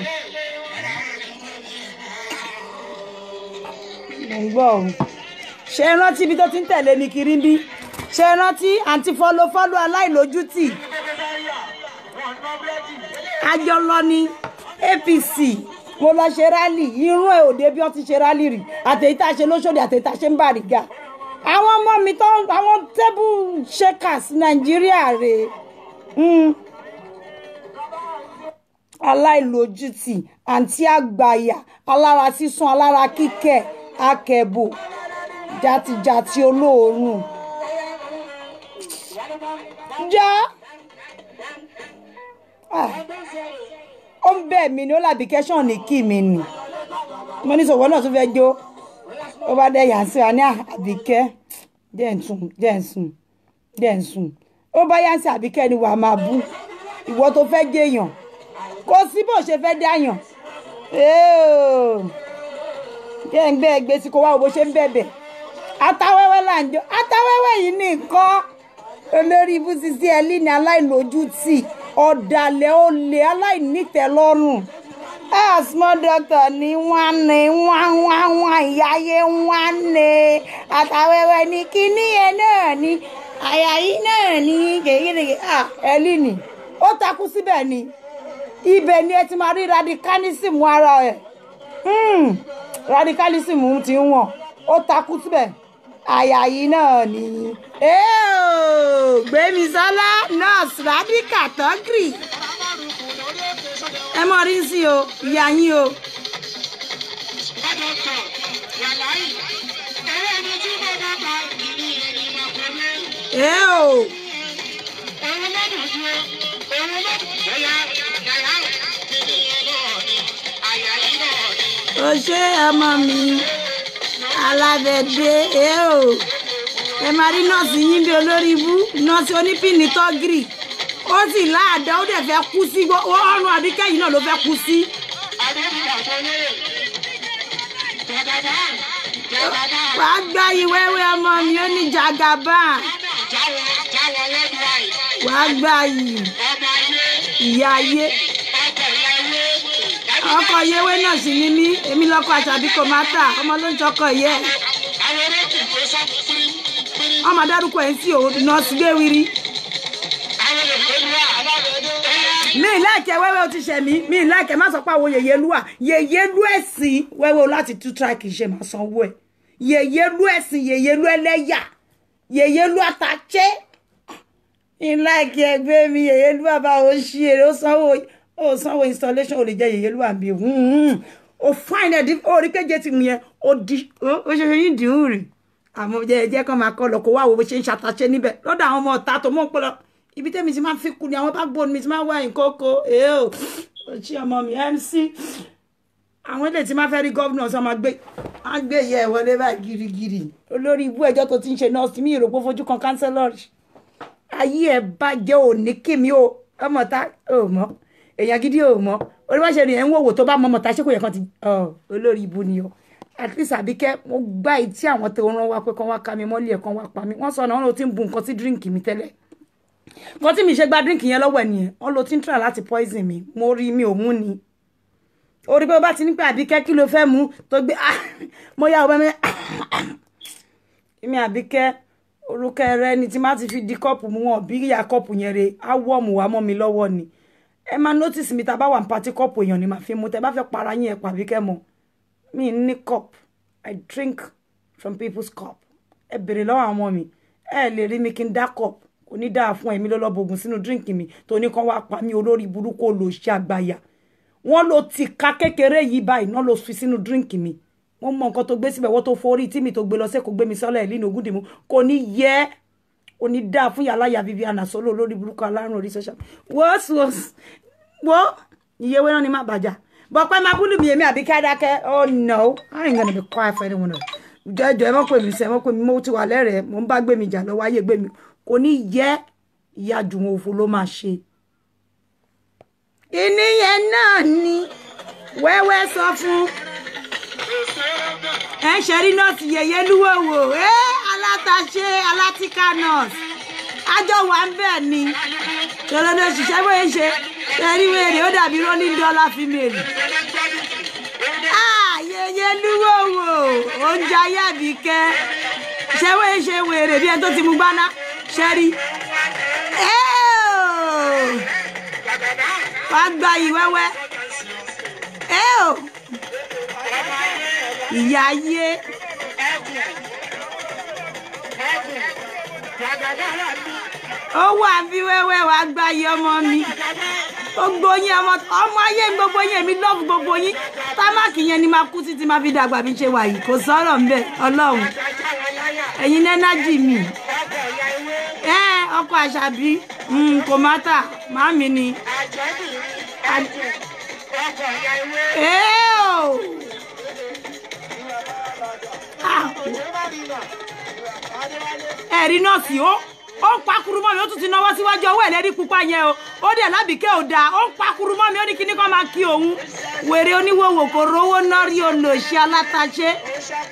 Mo ń bọ̀ o. Ṣe é rántí ibi tó ti ń tẹ̀lé mi kiri bí ṣe rántí àǹtí fọlọfọlọ aláìlójútì? Àjọ lọ ní APC mo lọ ṣe rálì irun ẹ òde bí wọn ti ṣe rálì rí. Àtẹ̀yí tá a ṣe lóṣòdì àtẹ̀yí tá a ṣe ń Bàrígà àwọn ọmọ mi tó àwọn table shakers Nàìjíríà rè. Aláìlójútì àǹtí àgbàyà alára sísun alára kíkẹ akẹbò játijàti olóòórùn já. Ó ń bẹ̀ mí ni ó làbí kẹ́sàn ní kí mi nì mo ní sọ̀wọ́ náà tún fẹ́ jó. Ó bá dẹ̀ yà sí wa ní àbíkẹ́. Dẹ̀ ń sùn dẹ̀ ń sùn dẹ̀ ń sùn. Ó bá yà sí àbíkẹ́ ni wàá máa bú. Ìwọ tó fẹ́ jẹ́yàn kò sí bó ṣe fẹ́ dáyàn jẹ́ ń gbé ẹgbẹ́ sí kó wá bó ṣe ń bẹ̀bẹ̀. Atawẹ́wẹ́ là ń jó. Atawẹ́wẹ́ yìí nìkan olórí ibú sisi ẹlí ni aláìlójútì. Ọ̀dàlẹ̀ olè aláìnítẹ̀lọ́rùn ah small doctor ni wọ́n ní wọ́n wọ́n wọ́n ìyáyé wọ́n ní àtàwẹ́wẹ́ ní kíní ẹ̀ náà ní àyà yìí náà ní gègéregè ah ẹlí ni. Ó takú síbẹ̀ ni. Ibẹ̀ ni ẹ ti máa rí radicalism ara ẹ̀. Radicalism ti ń wọ̀n. Ó takú síbẹ̀ àyà yìí náà ni. Gbémisọ́lá nurse radica tọ́gìrì ẹ mọ rí sí o ìyá yín o. Ẹ o o ṣe ọmọ mi alábẹ̀dẹ ẹ o. Ẹ máa rí nọ́ọ̀sì yín bí olórí ibú nọ́ọ̀sì onípìnì tọ́gìrì ó sì láàdá ó dẹ̀ fẹ́ kú sí ọrùn àbíkẹ́yìn náà ló fẹ́ kú sí. wàá gbá yìí wẹ́wẹ́ ọmọ mi ó ní jagaba wàá gbá yìí ìyá ayé ọkọ yewé náà sì ni mí. Èmi lọkọ àṣàbí kò má tà. Ọmọ ló ń ṣọkọ yẹ ọmọ dárúkọ ẹ sí òun nọọsì gbéwìrì mi láìkẹ wẹ́wẹ́ o ti ṣẹ̀ mí. Mi láìkẹ. Má sọ pé àwọn yèyé lúwà yèyé lú ẹ̀sìn wẹ́wẹ́ o láti tú tíráàkì ṣe máa sanwó ẹ̀. Yèyé lú ẹ̀sìn yèyé lú ẹlẹ́yà yèyé lú àtàché ìláìkẹ ẹgbẹ́ mi. Yèyé lú bàbá èrè ó sanwó ó sanwó installation ò lè jẹ́ yèyé lú àbí o fine ẹ̀ ó rí kéje ti yẹn ó di ó ṣe ṣe yín dìún rè. Àmọ́ jẹ́ ẹ̀jẹ̀ kan máa kọ́ lọ kó wá wo bó ṣe ń ṣàtàché níbẹ̀. Lọ́dọ̀ àwọn ọmọ ọ̀tá tó mọ̀ ń pọ̀ ibi tẹ́mi ti máa fi kú ni àwọn bá gbóni mi ti máa wá ìkókó èèó ọtí ọmọ mi mc àwọn ilé tí máa fẹ́ rí gómìnà sọ máa gbé máa gbé ìyá ẹ̀ wọlé báyìí girigiri. Olórí ibú ẹjọ́ tó ti ń ṣe nọ́ọ̀sì mi ìròpó fojú kan kánsẹ́lọ́ọ̀rì ayé ẹ̀ bàjẹ́ òní kìmí o. Ọmọ ta ò mọ́ èèyàn gidi ò mọ́. Oríwáṣẹ́ ẹ̀ ń wòwò tó bá mọ́ ọmọ ta ṣé kò yẹ kan ti olórí ibú ni o. At least àbíkẹ́ mo gbá etí àwọn tó rán wá pé kán wá ká mi mọ́lẹ̀ kán wá pa mi wọ́n sọ náà wọ́n ló ti ń bu nǹkan sí díríǹkì mi tẹ́lẹ̀. Nǹkan tí mi ṣe gba díríǹkì yẹn lọ́wọ́ ẹ̀ nìyẹn. Wọ́n ló ti ń try láti poison mi. Mo rí mi ò mú ni. Orí pé bá ti ní pé àbíkẹ́ kí ló fẹ́ mú? Tó gbé mo yá ọbẹ̀ mi (coughs) èmi àbíkẹ́ orúkẹ rẹ ni tí má ti fi di kọ́ọ̀pù mu wọn. Bí ìyá kọ́ọ̀pù yẹn re á wọ́ọ̀mù wá mọ́ mi lọ́wọ́ ni ẹ máa notice mi tá a bá wà ní pati kọ́ọ̀pù èèyàn ni màá fi mu tẹ bá fẹ́ para yín ẹ̀ pa àbíkẹ́ mọ́ mi ní cup. I drink from people's cup. Ẹ bèrè lọ́wọ́ àwọn mi. Ẹ lè rí mi kí n dá cup. Kò ní dáa fún ẹ̀mí lọ́lọ́bọ̀gùn sínú drink mi. Tó ní kán wá pa mí olórí burúkú olóṣì àgbàyà. Wọ́n ló ti ka kékeré yìí báyìí náà ló fi sínú drink mi. Wọ́n mọ nǹkan tó gbé síbẹ̀. Wọ́n tó forí tí mi tó gbé lọ kò gbé mi sọ́lẹ̀ ìlú ògùn dìmú kò ní yẹ kò ní dáa fún yàrá ya Viviana sọ́lọ́ olórí burúkú alárùn orí social. Wọ́ọ̀sì wọ́ọ̀ ìyẹ́wé náà ni má bàjá. Bọ́pẹ́ máa búlù mi èmi àbí kẹ́dákẹ́ oh no. I ain't gonna be quiet for anyone. Jọjọ ẹ mọ̀ pé mi sẹ́ mọ̀ pé mi mo ti wà lẹ́rẹ̀ẹ́ mo ń bá gbé mi jà lọ́wọ́ ayé gbé mi. Kò ní yẹ ìyá jùmọ̀ òfò ló máa ṣe. ìníyẹn náà ni wẹ́wẹ́ sọ fún. Ẹ ṣe rí nọ́ọ̀sì yẹyẹ lúwòwò ẹ alátaṣe alátíkà nọ́ọ̀sì àjọ wà ń bẹ̀ ni. Tọ́lọ́dọ̀ ṣiṣẹ́ bóyá ṣe ẹ̀rí wèrè ó dàbí rolling dollar female. yẹyẹ lúwòwò oúnjẹ ayé àbíkẹ́ ṣé bóyá ṣe wèrè bí ẹni tó ti mú gbáná ṣẹ́rí. wàá gba yìí wẹ́wẹ́ ìyá ayé ó wà bí wẹ́wẹ́ wàá gba yìí ọmọ mi. Gbogbo yín ọmọ ọmọ ayé gbogbo yín èmi lọ́ọ̀bù gbogbo yín. Támákì yẹn ni máa kú títí máa fi dàgbà bí ṣe wà yìí. Kò sọ̀rọ̀ ńbẹ ọlọ́run. Ẹ̀yin nẹ́nájì mi. Ẹ ọkọ àṣàbí kò má tà màámi ni. Ẹ̀rí nọ́ọ̀sì ó ó ń pakuru mọ́ mi ó tún ti náwó síwájú ọwọ́ ẹ̀lẹ́rí pupa yẹn o. Ó dẹ̀ lábìkẹ́ ò dáa ó ń pakuru mọ́ mi ó ní kíní kan máa kí òun. Wèrè oníwòwò kò rówó nọ́rí olóṣì alátaṣe.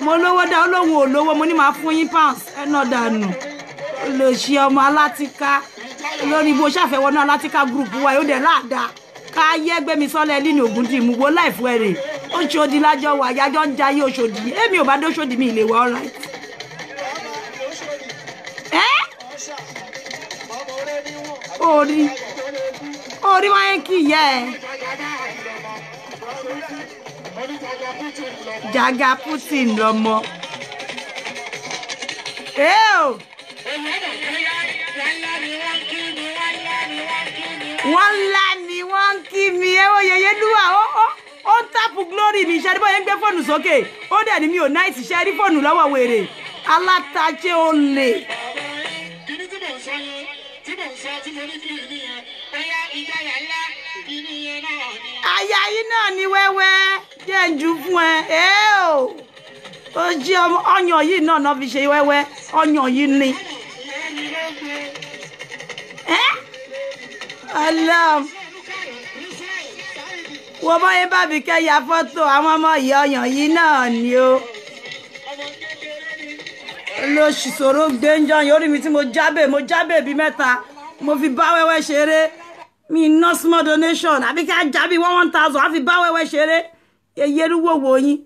Mo lówó dá olóhùn ò lówó mo ní máa fún yín pounds. Ẹ dànù. Olóṣì ọmọ alátìká lórí bó ṣàfẹ́wọ́ náà alátìká gúrùpù wa ó dẹ̀ láàdáa ká yẹ gbẹmí sọlẹ ẹlí ní ògùn dì mú wo láìfú ẹ rè oṣòdì lájọ wà yájọ ń jayé oṣòdì. Èmi ò bá dé oṣòdì mi ìlè wà all orí. Orí yẹn kì í yẹ jaga putin lọmọ. Ẹ o. Wọ́n ńlá ni wọ́n kí mi. Ẹ wo yẹyẹ lúwà ó ó ó ń tápù glory mi ṣe bóyá ń gbé fóònù sókè? Ó dẹ̀ ní mi ò náà ìṣiṣẹ́ rí fóònù lọ́wọ́ wèrè? Alátajé olè. kìíní tí mò ń sọ yẹn tí mò ń sọ tí mo àyà yìí náà ni wẹ́wẹ́ jẹ́ ju fún ẹ ẹ́ o ó jẹ́ ọyàn yìí náà náà fi ṣe wẹ́wẹ́ ọyàn yìí ni. ẹ́ ọlọ́run wo bóyá mi kẹ́ ya fọ́tò àwọn ọmọ ìyá ọyàn yìí náà ni o. sòro gbẹ́njọ́ yìí orí mi tí mo jábè mo jábè bíi mẹ́ta. Mo fi bá wẹ́wẹ́ ṣeré. Mi ná small donation. Àbí ká jábì one one thousand á fi bá wẹ́wẹ́ ṣeré. Eye irúwò wò yín.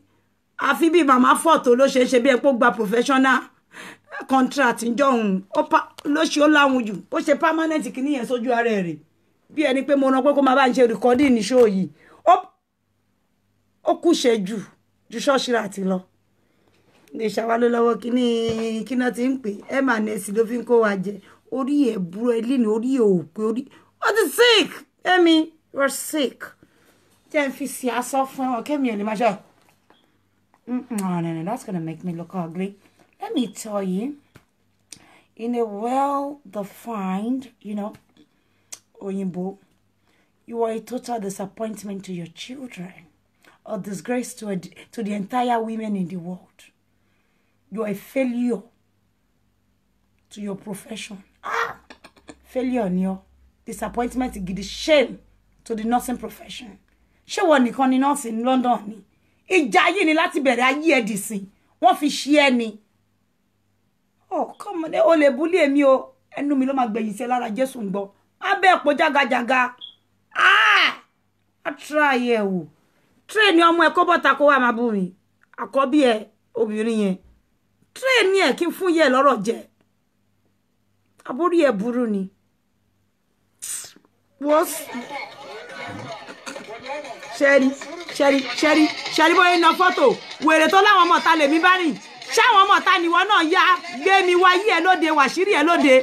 Àfi bíi màmá fọ́tò ló ṣe é ṣe bí kó gba professional contract ńjọ́ òun. Ó lóṣù ó láwọn jù. Ó ṣe permanent kìíní yẹn sójú ara ẹ̀ rè. Bí ẹni pé mo rán pé kó máa bá ń ṣe recording ní show yìí. Ó ó kù jù ju ṣọ́ọ̀ṣì rà ti lọ lè ṣàwálé lọ́wọ́ kíní kíná ti ń pè ẹ mà nẹ́ẹ̀sì ló fi ń kó wa jẹ orí ẹ̀ burú ẹ lé ní orí ẹ̀ orí ó ti sick ẹ̀mí you're sick jẹ́ n fi sí aṣọ fún ẹ̀wọ̀n kẹ́mi ò lè máa ṣe no, no, no, that's gonna make me look ugly. Let me tell you, in a well-defined, you know, Oyinbo, you are a total disappointment to your children, a disgrace to, a, to the entire women in the world. You are a failure to your profession. Ah, failure ni o. Disappointment gidi shame to the nursing profession. Ṣé wọ́n nìkan ni nọ́ọ̀sì ní London ni? Ìjà yìí ni láti bẹ̀rẹ̀ ayé ẹ̀ dì sí. Wọ́n fi ṣí ẹ ni. Oh, come on, o lè búlé èmi o. Ẹnu mi ló máa gbẹ̀yìn sí ẹ lára Jésù ń gbọ́. Abẹ́ ẹ̀pọ̀ jágajàga. Ah! A try wò. Train ọmọ ẹ kó bọ́ta kó wá máa bú mi. Àkọ́bí ẹ obìnrin yẹn. Train ẹ kí n fún yẹ lọ́rọ̀ jẹ. Àbórí ẹ burú ni. Wọ́n ṣẹ́rí ṣẹ́rí ṣẹ́rí ṣẹ́rí bóyá iná fọ́tò. Wèrè tó láwọn ọmọ ta lèmi bá rìn. Ṣáwọn ọmọ ta nìwọ náà yá? Gbé mi wá yí ẹ lóde wàṣírí ẹ lóde.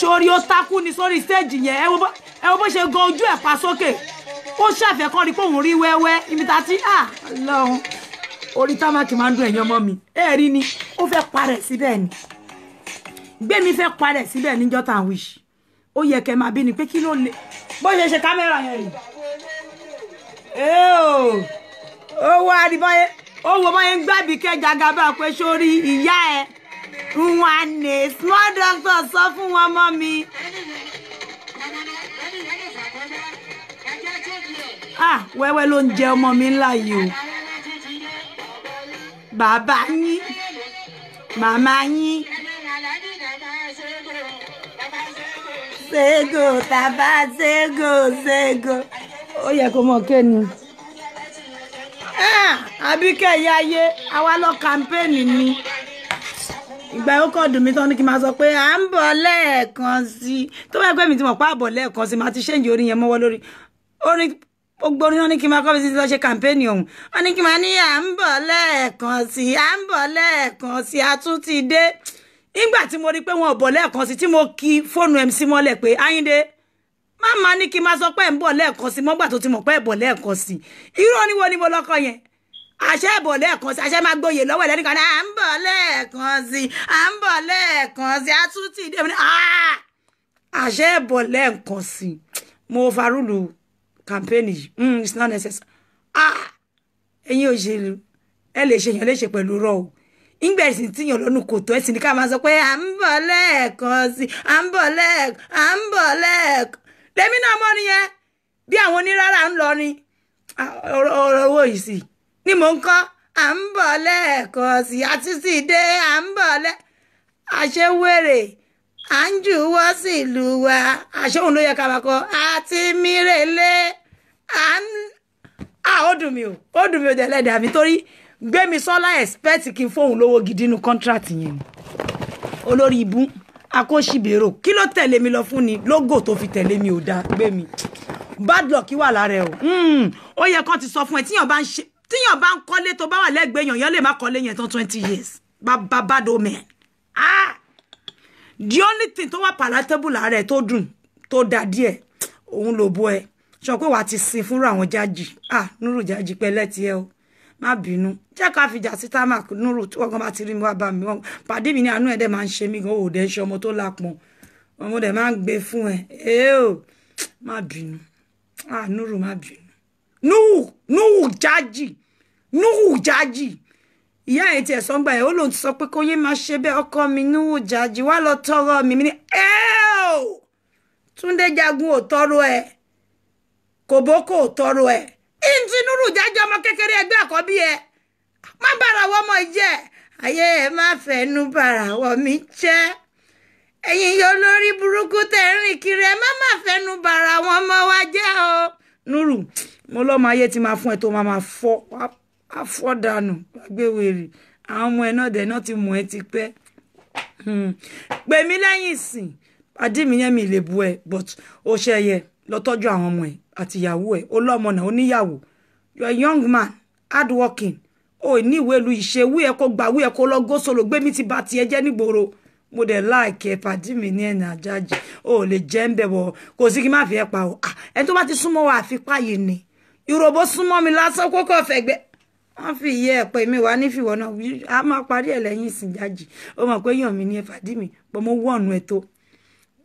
Sórí ó takú ni sórí stéèjì yẹn. Ẹ wo bó ṣe gan ojú ẹ pa sókè. Ó ṣàfẹ́kọ́ rí pé òun rí wẹ́wẹ́. Ibi tá a ti à lọ́hùn orí támákì máa ń dún ẹ̀yìn ọmọ mi. Ẹ rí ni ó fẹ́ parẹ́ síbẹ̀ ni. Gbé mi fẹ́ parẹ́ síbẹ̀ níjọ́ tá à ń wíṣ ó yẹ kẹ́ máa bí ni pé kí ló lè bó ṣe ṣe kámẹ́rà yẹn rìn ó wá rí báyẹn ó wo báyẹn gbàbí kẹjà gàbà pé sórí ìyá ẹ. Nwane small doctor sọ fún wọn mọ mi. Ah wẹ́wẹ́ ló ń jẹ ọmọ mi ńlá yìí o bàbá yín. Màmá yín. Ṣégo tàbá ṣégo ṣégo. Ó yẹ kó mọ kéènì àbíkẹ́ ìyá ayé lọ kàmpéènì ni. Ìgbà yóò kọ́ dùn mí tán ní kí n máa sọ pé à ń bọ̀ lẹ́ẹ̀kan sí i. Tó bá pẹ́ mi ti mọ̀ pé àbọ̀ lẹ́ẹ̀kan sí i máa ti ṣéǹjì orin yẹn mọ́wọ́ lórí. Orin gbogbo orin náà ní kí n máa kọ́ mi sí lọ́ọ́ ṣe kàmpéènì ọ̀hún wọ́n ní kí n máa ní à ń bọ̀ lẹ́ẹ̀kan sí i à ń bọ̀ lẹ́ẹ̀kan sí i a tún ti dé. Nígbà tí mo rí pé wọn ò bọ̀ lẹ́ẹ̀kan sí i tí mo ki fóònù MC mọ́lẹ̀ pé Ayíndé máma ní kí n máa sọ pé ẹ̀ ń bọ̀ lẹ́ẹ̀kan sí i mọ́gbà tó ti mọ̀ pé ẹ̀ bọ̀ lẹ́ẹ̀kan sí. I irú oníwo ni mo lọ́kọ yẹn? Àṣẹ ìbọ̀ lẹ́ẹ̀kan sí àṣẹ máa gbóyè lọ́wọ́ ẹ̀lẹ́nìkan ní à ń bọ̀ lẹ́ẹ̀kan sí à ń bọ̀ lẹ́ẹ̀kan sí àtúntì ìdè mi ní àṣẹ ìbọ̀ lẹ́ẹ̀kan sí. Mo farúlù campaign yìí. Mm, it's not necessary. Ah ẹ̀yin òṣèlú ẹ lè ṣe èèyàn léṣe pẹ̀lú rọ o. Ìgbà ẹ̀sìn tíyàn lọ́nu kò tó ẹ̀sìn ní ká máa sọ pé à ń bọ̀ lẹ́ẹ̀kan sí à ń bọ̀ lẹ́ẹ̀kan à ń bọ̀ lẹ́ẹ̀kan. Lèmi náà mọ́ nìyẹn. Bí àwọn onírárà ń lọ ni. Ọ̀rọ̀ owó yìí sì. Ni mò ń kọ́ à ń bọ̀ lẹ́ẹ̀kan sí àtúntì dé à ń bọ̀ lẹ́ àṣewèrè ń jùwọ́ sí ìlú wa. Àṣehùn ló yẹ ká máa kọ́? Àti mírèlé à à ó dùn mí o. Ó dùn mí o dẹ̀lẹ́dẹ̀ àmì torí gbémi sọ́lá expect kí n fóun lówó gidi nínú contract yẹn. Olórí ibú akóṣìbérò. Kí ló tẹ̀lé mi lọ fún ni? Lógò tó fi tẹ̀lé mi ò dáa gbé mi bad luck wà lára ẹ o. Ó yẹ kán ti sọ fún ẹ tíyàn bá ń ṣe tíyàn bá ń kọ́lé tó bá wà lẹ́gbẹ̀ẹ́ yàn yàn lè má kọ́lé yẹn tán twenty years. Bàbá bad omen. Ah the only thing tó wà palatable lára ẹ tó dùn tó da díẹ̀ òun ló bó ẹ. Sọ pé wàá ti sin fúnra àwọn jájì. Ah nuru jájì pẹ́lẹ́ tiẹ̀ o. Má bínú. Jẹ́ ká fìjà sí támà nuru tí wọ́n bá ti rí mi wá bá mi. Pàdé mi ní àánú ẹ̀ dẹ̀ máa ń ṣe mí gan ń ṣe ọmọ tó lápọn. Ọmọ dẹ̀ máa ń gbé fún ẹ. Ẹ má bínú. Ah nuru má bínú. Nuhu nuhu jájì. Nuhu jájì ìyá ẹ̀ tiẹ̀ sọ́ngbà ẹ̀ ó lòun ti sọ pé kó yé máa ṣe bẹ́ẹ̀ ọkọ mi nuhu jájì wá lọ tọrọ mi mi ní ẹ o! Túndé jagun ò tọrọ ẹ. Kòbókò ò tọrọ ẹ. Ìtìnúrù jájọ ọmọ kékeré ẹgbẹ́ àkọ́bí ẹ. Má bára wọ́n mọ̀ jẹ́. Ayé ẹ má fẹ́nu bára wọ́n mi jẹ́. Ẹ̀yin yóò lórí burúkú tẹ̀ ń rìn kiri ẹ má má fẹ́nu bára wọn mọ́ wá jẹ́ o. nuru mo lọ́mọ ayé ti máa fún ẹ tó máa máa fọ́ á fọ́ dànù gbàgbéwèrè àwọn ọmọ ẹ náà dẹ̀ náà ti mọ̀ ẹ́ ti pẹ́. Pè mí lẹ́yìn ìsìn. Àdí mi yẹn mi lè bu ẹ but ó ṣe yẹ lọ tọ́jú àwọn ọmọ ẹ àti ìyàwó ẹ. Ó lọ́mọ náà ó níyàwó. You are a young man hard working ó ní ìwé ìlú ìṣèwú ẹ kó gbàwé ẹ kó lọ gósòlò gbé mi ti bá tiẹ̀ jẹ́ nígboro. Mo dẹ̀ láìkẹ́ pàdí mi ní ẹ̀nà àjájì. Ó lè jẹ́ ń bẹ̀ bọ̀. Kò sí kí má fi ẹ pa o. Ẹni tó bá ti súnmọ́ wa àfipá yìí ni. Ìròbó súnmọ́ mi lásán kókó fẹ̀gbẹ́ wọ́n fi ìyẹ́ ẹ̀ pé mi wá nífìwọ́ náà. A máa parí ẹ̀ lẹ́yìn ìsìn jájì. Ó mọ̀ pé yàn mí ní ẹ pàdí mi pọ̀ mo wọ̀nù ẹ tó.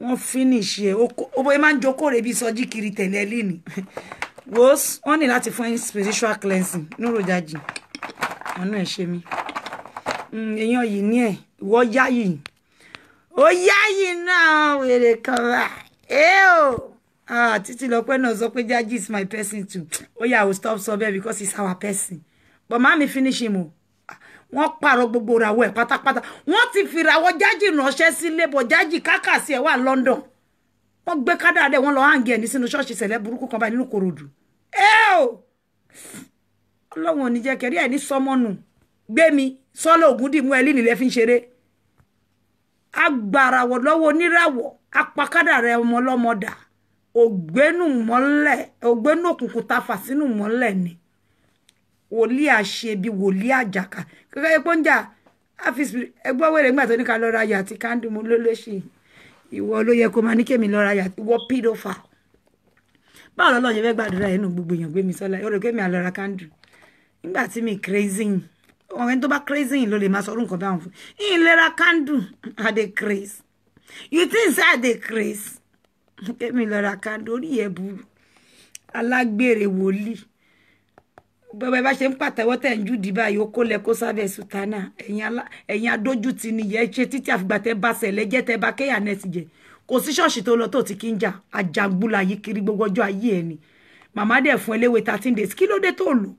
Wọ́n finish ẹ̀. Ó bóyá máa ń jókòó rẹ̀ bí sọjí kiri tẹ̀lé ẹ lé ní (laughs) wọ́n ní láti fún ẹ spiritual cleansing nírò jájì ọ̀nà ẹ̀ ṣe mí. Èèyàn yìí ní ẹ̀. Ìwọ yá yìí. Ó yá yìí náà wèrè kan rà. Ẹ o. Títí lọ́pẹ́ náà sọ pé Jaji is my person too. Ó yà ó stop sọ bẹ́ẹ̀ because he's our person but màmí finish him o. Wọ́n pààrọ̀ gbogbo ìràwọ̀ ẹ̀ pátápátá. Wọ́n ti fi ìràwọ̀ Jaji ránṣẹ́ sílé bọ̀ Jaji kákàsí ẹ̀ wà London. Wọ́n gbé kádà dẹ̀ wọ́n lọ hàǹgì ẹ̀ ní sínú ṣọ́ọ̀ṣì sẹ̀lẹ̀ burúkú kan báyìí nínú Kòròdú ẹ o! Ọlọ́run ò ní jẹ́ kẹrí ẹ̀ ní sọmọ́nù. Gbé mi sọ́lọ́ ògúndìmú ẹ̀ lílì lẹ́ fi ń ṣeré. Agbàràwọ̀ lọ́wọ́ oníràwọ̀ apakádà rẹ̀ ọmọ ọlọ́mọ dà ògbénú mọ́lẹ̀ ògbénú òkùnkùn ta fà sínú mọ́lẹ̀ ni wòlíì àṣebi wòlíì àjàkà. Kékeré pọ́njà àfìsì ẹgbọ́ wẹ̀rẹ̀ nígbà tó ní ká lọ ra yàtí kándì mú lólóṣì ìwọ ló yẹ kó máa ní kémi lọ ra yàtí ìwọ pídọ́fà báwo lọ́lọ́ yẹn fẹ́ gbàdúrà yẹn nù gbogbo èèyàn gbé mi sọ́la ó kémi àlọ́ ra kándì nígbà tí mi crazy ọ̀rẹ́ tó bá crazy ló lè máa sọ ọdún nǹkan báwọn fún. Ìlera kándù i dey craze. You think say i dey craze? Kémi lọ ra kándù orí ẹ̀ burú. Alágbèrè wòlíì bẹ́ẹ̀ bá ṣe ń pàtẹ́wọ́ tẹ̀ ń júdìí báyìí ó kó lẹ kó sábẹ́ sùtánà. Ẹ̀yin adójútì nìyẹn. Ṣe títí àfìgbà tẹ́ bá sẹ̀lẹ̀ jẹ́ tẹ́ bá kéyà nẹ́ẹ̀tì jẹ. Kò sí ṣọ́ọ̀ṣì tó lọ tó ti kí ń jà. Àjàgbúlà yìí kiri gbogbo ọjọ́ ayé ẹ̀ ni. Màmá dẹ̀ fún eléwé thirteen days. Kí ló dé tó lò?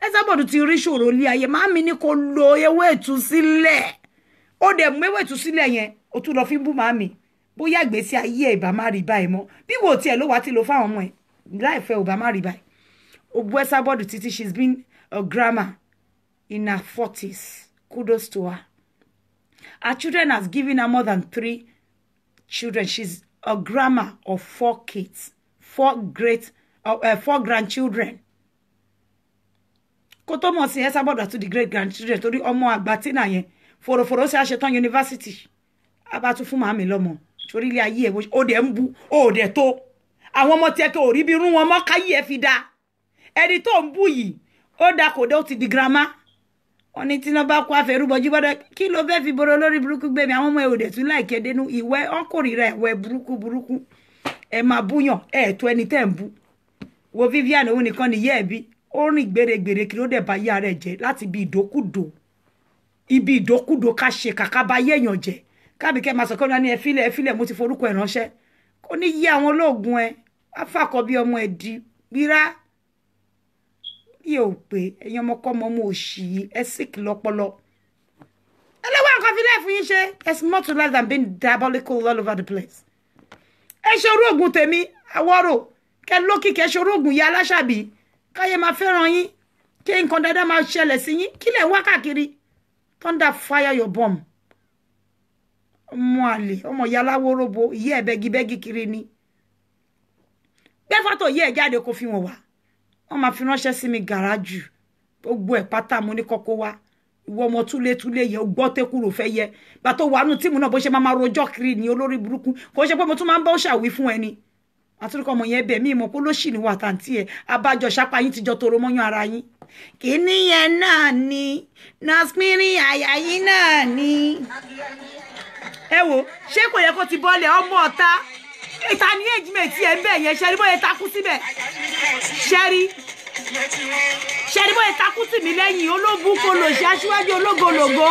Ẹ sábọ̀dù ti rí ṣòro ilé ayé. Màmí ni kò lo ewé ìtúsílẹ̀. Ó dẹ̀ mú ewé ìtúsílẹ̀ má má Obuesabod Titi, she's been a grandma in her 40s. Kudos to her. Her children has given her more than three children. She's a grandma of four kids, four great, uh, uh, four grandchildren. Kó tó mọ̀ sí Esabod to the great grandchildren torí ọmọ àgbà Tina yẹn fòròfòrò ṣe àṣetán yunifásitì. A bá tún fún màmí lọ́mọ torí ilé ayé ẹ̀ ó dẹ̀ ń bu ó dẹ̀ tó. Àwọn ọmọ tiẹ̀ tó rí bí irú wọn mọ́ káyé ẹ̀ fi dáa ẹni tó ń bú yìí ó da kò ó ti di girama wọn ní tí wọn bá kó àfẹrúbọjú bọdọ kí ló fẹ́ fi boro lórí burúkú gbé mi? Àwọn ọmọ èrò tún láìkẹ́ dénú. Ìwẹ́ ọkùnrin ẹ̀wẹ́ burúkú burúkú. Ẹ máa búyàn ẹ tó ẹni tẹ́ ń bú. Wo Vivian òun nìkan nìyẹ́ ẹ̀ ó rìn gbèrègbèrè kí ló dẹ̀ bá yá rẹ̀ jẹ́ láti ibi ìdókùdò ibi ìdókùdò ká ṣe kàkà bá yéèyàn jẹ́. Kábí kẹ́ máa sọ kọ́ni ẹ fílẹ̀ ẹ fílẹ̀ mo ti forúkọ ẹ̀ ránṣẹ́. Kò ní yí àwọn olóògùn ẹ. Afákọ̀ bí ọmọ ẹ̀ di gbíra bí o pé ẹ̀yin ọmọkọ́mọ mo òṣì yìí ẹ sick lọ́pọlọ. ẹlẹ́wọ̀n nǹkan fi lẹ́ẹ̀fún yín ṣe there's more to life than being diabolical all over the place. ẹ ṣe orú ògùn tèmi àwọ̀rò kẹ lókì kẹ ṣe orú ògùn yìí aláṣàbí káyé máa fẹ́ràn yín kí nǹkan dáadáa máa ṣẹlẹ̀ sí yín kí lẹ̀ wá káàkiri thunder fire your bomb. ọmọ àlè ọmọ ìyá aláwòròbo ìyá ẹ̀ bẹ́gibẹ́gi kiri ni. gbé fọ́tò yí ẹ̀ jáde kó fi wọn wá wọ́n máa fi ránṣẹ́ sí mi gàrájù gbogbo ẹ̀ pátá mo ní kọ́kọ́ wá. Ìwọ ọmọ túlétúlé yẹ gbọ́ tẹ́kùrò fẹ́ yẹ. Gbà tó wà nù tíìmù náà bó ṣe máa rojọ́ kiri ní olórí burúkú. Kò ṣe pé mo tún máa ń bọ́ ṣàwí fún ẹni àtúnkọ́ ọmọ yẹn bẹ̀ mí mọ̀ pé ló ṣì ní wà tàǹtí ẹ̀. Abájọ ṣápá yín ti jọ toro mọ́yán ara yín. Kìíní yẹn náà ni nasmiri àyà yín náà ni. ẹ wo ṣé kò yẹ kó ti bọ́lẹ̀ ọmọ ọ̀tá ìta ní èjìmẹ̀tì ẹ̀ ń bẹ̀ yẹn ṣẹ́rí bóyá takú síbẹ̀? Ṣẹ́rí ṣẹ́rí bóyá takú tì mí lẹ́yìn? Ológun kò lò ṣe aṣíwájú ológologo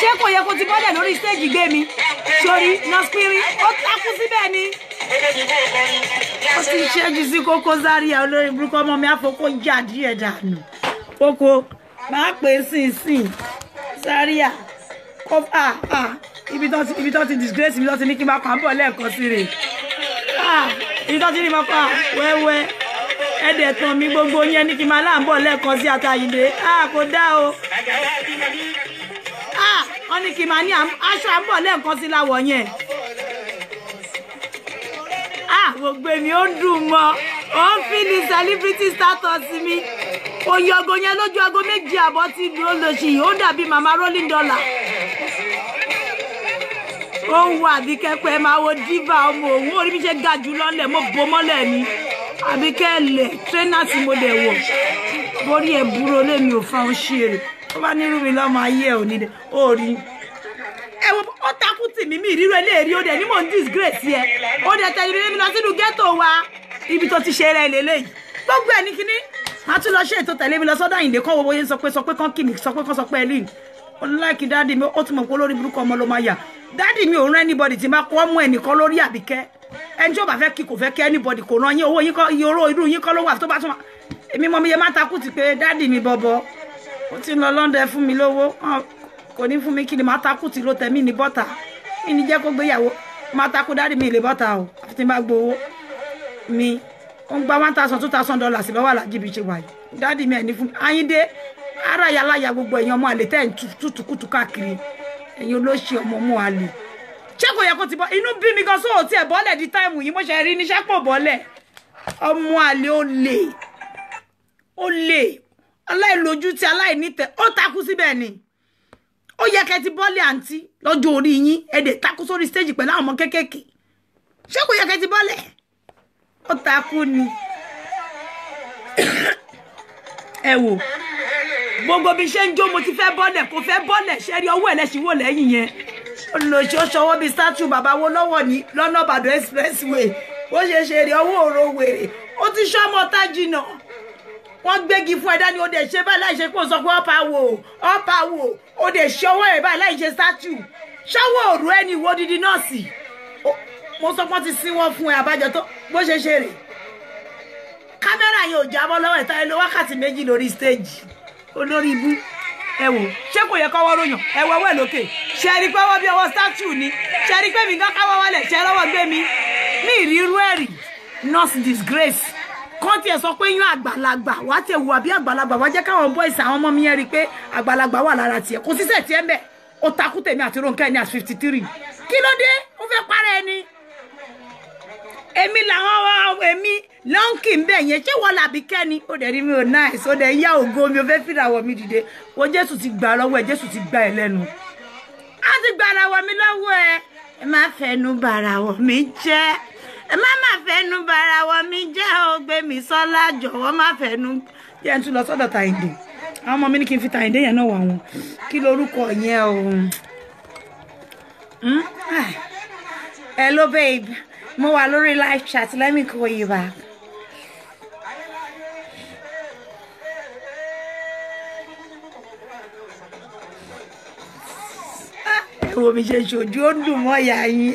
ṣé kò yẹ kó ti bọ́lẹ̀ lórí stéèjì gbé mi? Sórí nasmiri ó takú síbẹ̀ ni. Ó ti ṣẹ́jú sí kókó Zaria olórí burúkú ọmọ mi àfọkó jà díẹ̀ dànù. Kókó máa pè é sìn sìn Zaria kó à à ibi tó ti ibi tó ti disgrace ibi tó ti ní kí n máa án bọ̀ lẹ́ẹ̀kan sí rè. À ibi tó ti ní máa án wẹ́wẹ́. Ẹ̀dẹ̀ tán mi gbogbo yẹn ní kí n máa láǹbọ̀ lẹ́ẹ̀kan sí àtàyìndé. À kò dá o. À wọ́n ní kí n máa ní aṣọ àǹbọ̀ lẹ́ẹ̀kan sí láwọ̀ yẹn. Ah gbogbo èmi ó dùn mọ́. Ó ń fi ní celebrity status mi. Oyè ọgọ yẹn lójú aago méjì àbọ̀ ti dúró yìí ó dàbí mama rolling dollar ó ń wo àbíkẹ́ pé máa wo diva ọmọ òun. Orí mi ṣe ga jù lọ́lẹ̀ mo bò mọ́lẹ̀ ni. Àbíkẹ́ lẹ̀ trainer tí mo dẹ̀ wọ̀. Borí ẹ̀ búrò lémi ò fa òun ṣeré ó bá nírú mi lọ́mọ ayé ẹ̀ ò ní dẹ̀ ó rí ẹ wo ó takú tì mí mi ìrírò eléèrí ó dẹ̀ ní mò ń disgrace yẹ ó dẹ̀ tẹ̀lé mi lọ sínú ghetto wa. Ibi tó ti ṣe rẹ̀ lélẹ́yìí. Gbogbo ẹ̀ ní kíní. A tún lọ ṣe ètò tẹ̀lé mi lọ sọ́dọ̀ àyìndé kọ́ wo bóyá sọ pé sọ pé kán kì mí sọ pé kán sọ pé ẹ lìn ó ní láìkí dáàdì mi ó tún mọ̀ pé olórí burúkú ọmọ ló máa yà dáàdì mi ò rán anybody tí máa kọ́ ọmọ ẹnìkan lórí àbíkẹ́. Ẹni tí ó bá fẹ́ kí kò fẹ́ kí anybody kò rán yín owó yín kọ́ iye oró irú yín kọ́ ló wà tó bá tún èmi mọ mi yẹ má takú ti pé dáàdì mi bọ̀bọ̀ ó ti ń lọ London fún mi lówó. Kò ní fún mi kí ni má takú ti ló tẹ̀ mí ní bọ́tà? Mí ní jẹ́ kó gbéyàwó má takú dáàdì mi lè bọ́tà o àfi tí n bá gbowó mi. Ó ń gba one thousand two thousand dollars lọ́wọ́ alájí bí ṣe wà yìí. Dáàdì mi ẹ̀ fún mi ayíǹde ara yàláyà gbogbo ẹ̀yin ọmọ àlè tẹ́ ń tútùkùtù káàkiri ẹ̀yin olóṣì ọmọ ọmọ àlè. Ṣé kò yẹ kó ti bọ́? Inú bí mi gan sóò tí ẹ̀ bọ́lẹ̀ di táìmù yìí? Mo ṣe rí níṣẹ́ pò bọ́lẹ̀? Ọmọ àlè ó lè ó lè. Aláìlójútì aláìnítẹ̀ ó takú síbẹ̀ ni. Ó yẹ kẹ́ ti bọ́lẹ̀ àǹtí lọ́jọ́ orí yín. Ẹ̀ dẹ̀ takú sórí stéèjì pẹ̀lú àwọn ọmọ kéékèèké. Ṣé kò yẹ kẹ́ ti bọ́lẹ̀? Ó takú ni ẹ wò gbogbo bí ṣe ń jó mo ti fẹ́ bọ́lẹ̀ kò fẹ́ bọ́lẹ̀ ṣe rí ọwọ́ ẹlẹ́ṣinwó lẹ́yìn yẹn. Olùlọ́sí ó ṣọwọ́ bíi statue bàbá wo lọ́wọ́ ní lọ́nà ìbàdàn expressway. Bó ṣe ṣe rí ọwọ́ òro wèrè ó ti ṣọ́mọ tájìnà wọ́n gbégi fún ẹ̀dá ni ó dẹ̀ ṣe báyìí láì ṣe pé ó sọ pé ọ̀pá wò ọ̀pá wò ó dẹ̀ ṣe ọwọ́ ẹ̀ báyìí láì ṣe statue. Ṣọ́wọ́ òru ẹni ìwọ dídí nọ́ọ̀sì. Mo sọ pé wọ́n ti sin wọn fún ẹ àbájọ tó bó ṣe ṣe rè kámẹ́rà yẹn ò jábọ́ lọ́wọ́ ìta ẹ lo wákàtí méjì lórí stéèjì olórí ibú. Ẹ wò ṣé kò yẹ kọ́wọ́ ròyàn? Ẹ wọ ọwọ́ ẹ lókè. Ṣe rí pé ọwọ́ bí ọwọ́ statue ni? Ṣe rí pé mi gán káwọ́ wálẹ̀? Ṣe rọ́wọ́ gbé mi? Ní ìrírú ẹ̀rì nurse disgrace. Kán tiẹ̀ sọ pé yún àgbàlagbà wá tiẹ̀ wù àbí àgbàlagbà wá jẹ́ káwọn boys àwọn ọmọ mi yẹn rí i pé àgbàlagbà wà lára tiẹ̀. Kò sísẹ̀ tiẹ̀ ń bẹ̀. Ó takú tèmi àti Rónkẹ́ ní àti fifty three. Kí ló dé? Ó fẹ́ para ẹni èmi làwọn èmi lọ́nkì ń bẹ̀ yẹn. Ṣé wọ́n làbí kẹ́ni ó dẹ̀ rí mi ò náìsí ó dẹ̀ yá ògo mi ò fẹ́ fìràwọ̀ mi dìde. Wo jésù ti gbà lọ́wọ́ ẹ jésù ti gbà ẹ lẹ́nu. Á ti gbà àràwọ̀ mi lọ́wọ́ ẹ. Ẹ má fẹnu bàràwọ̀ mi jẹ́. Ẹ má má fẹnu bàràwọ̀ mi jẹ́ ó gbé mi sọ́lá jọ̀wọ́ má fẹnu. Jẹ́ ń tún lọ sọ́dọ̀ tàyìndé àwọn ọmọ mi ní kí n fi tàyìndé yẹn náà wà wọn. Kí lorúkọ yẹn o? Hello babe mo wà lórí live chat let me call you back. wo mi ṣe ṣojú ó dùn mọ́ ìyá yín.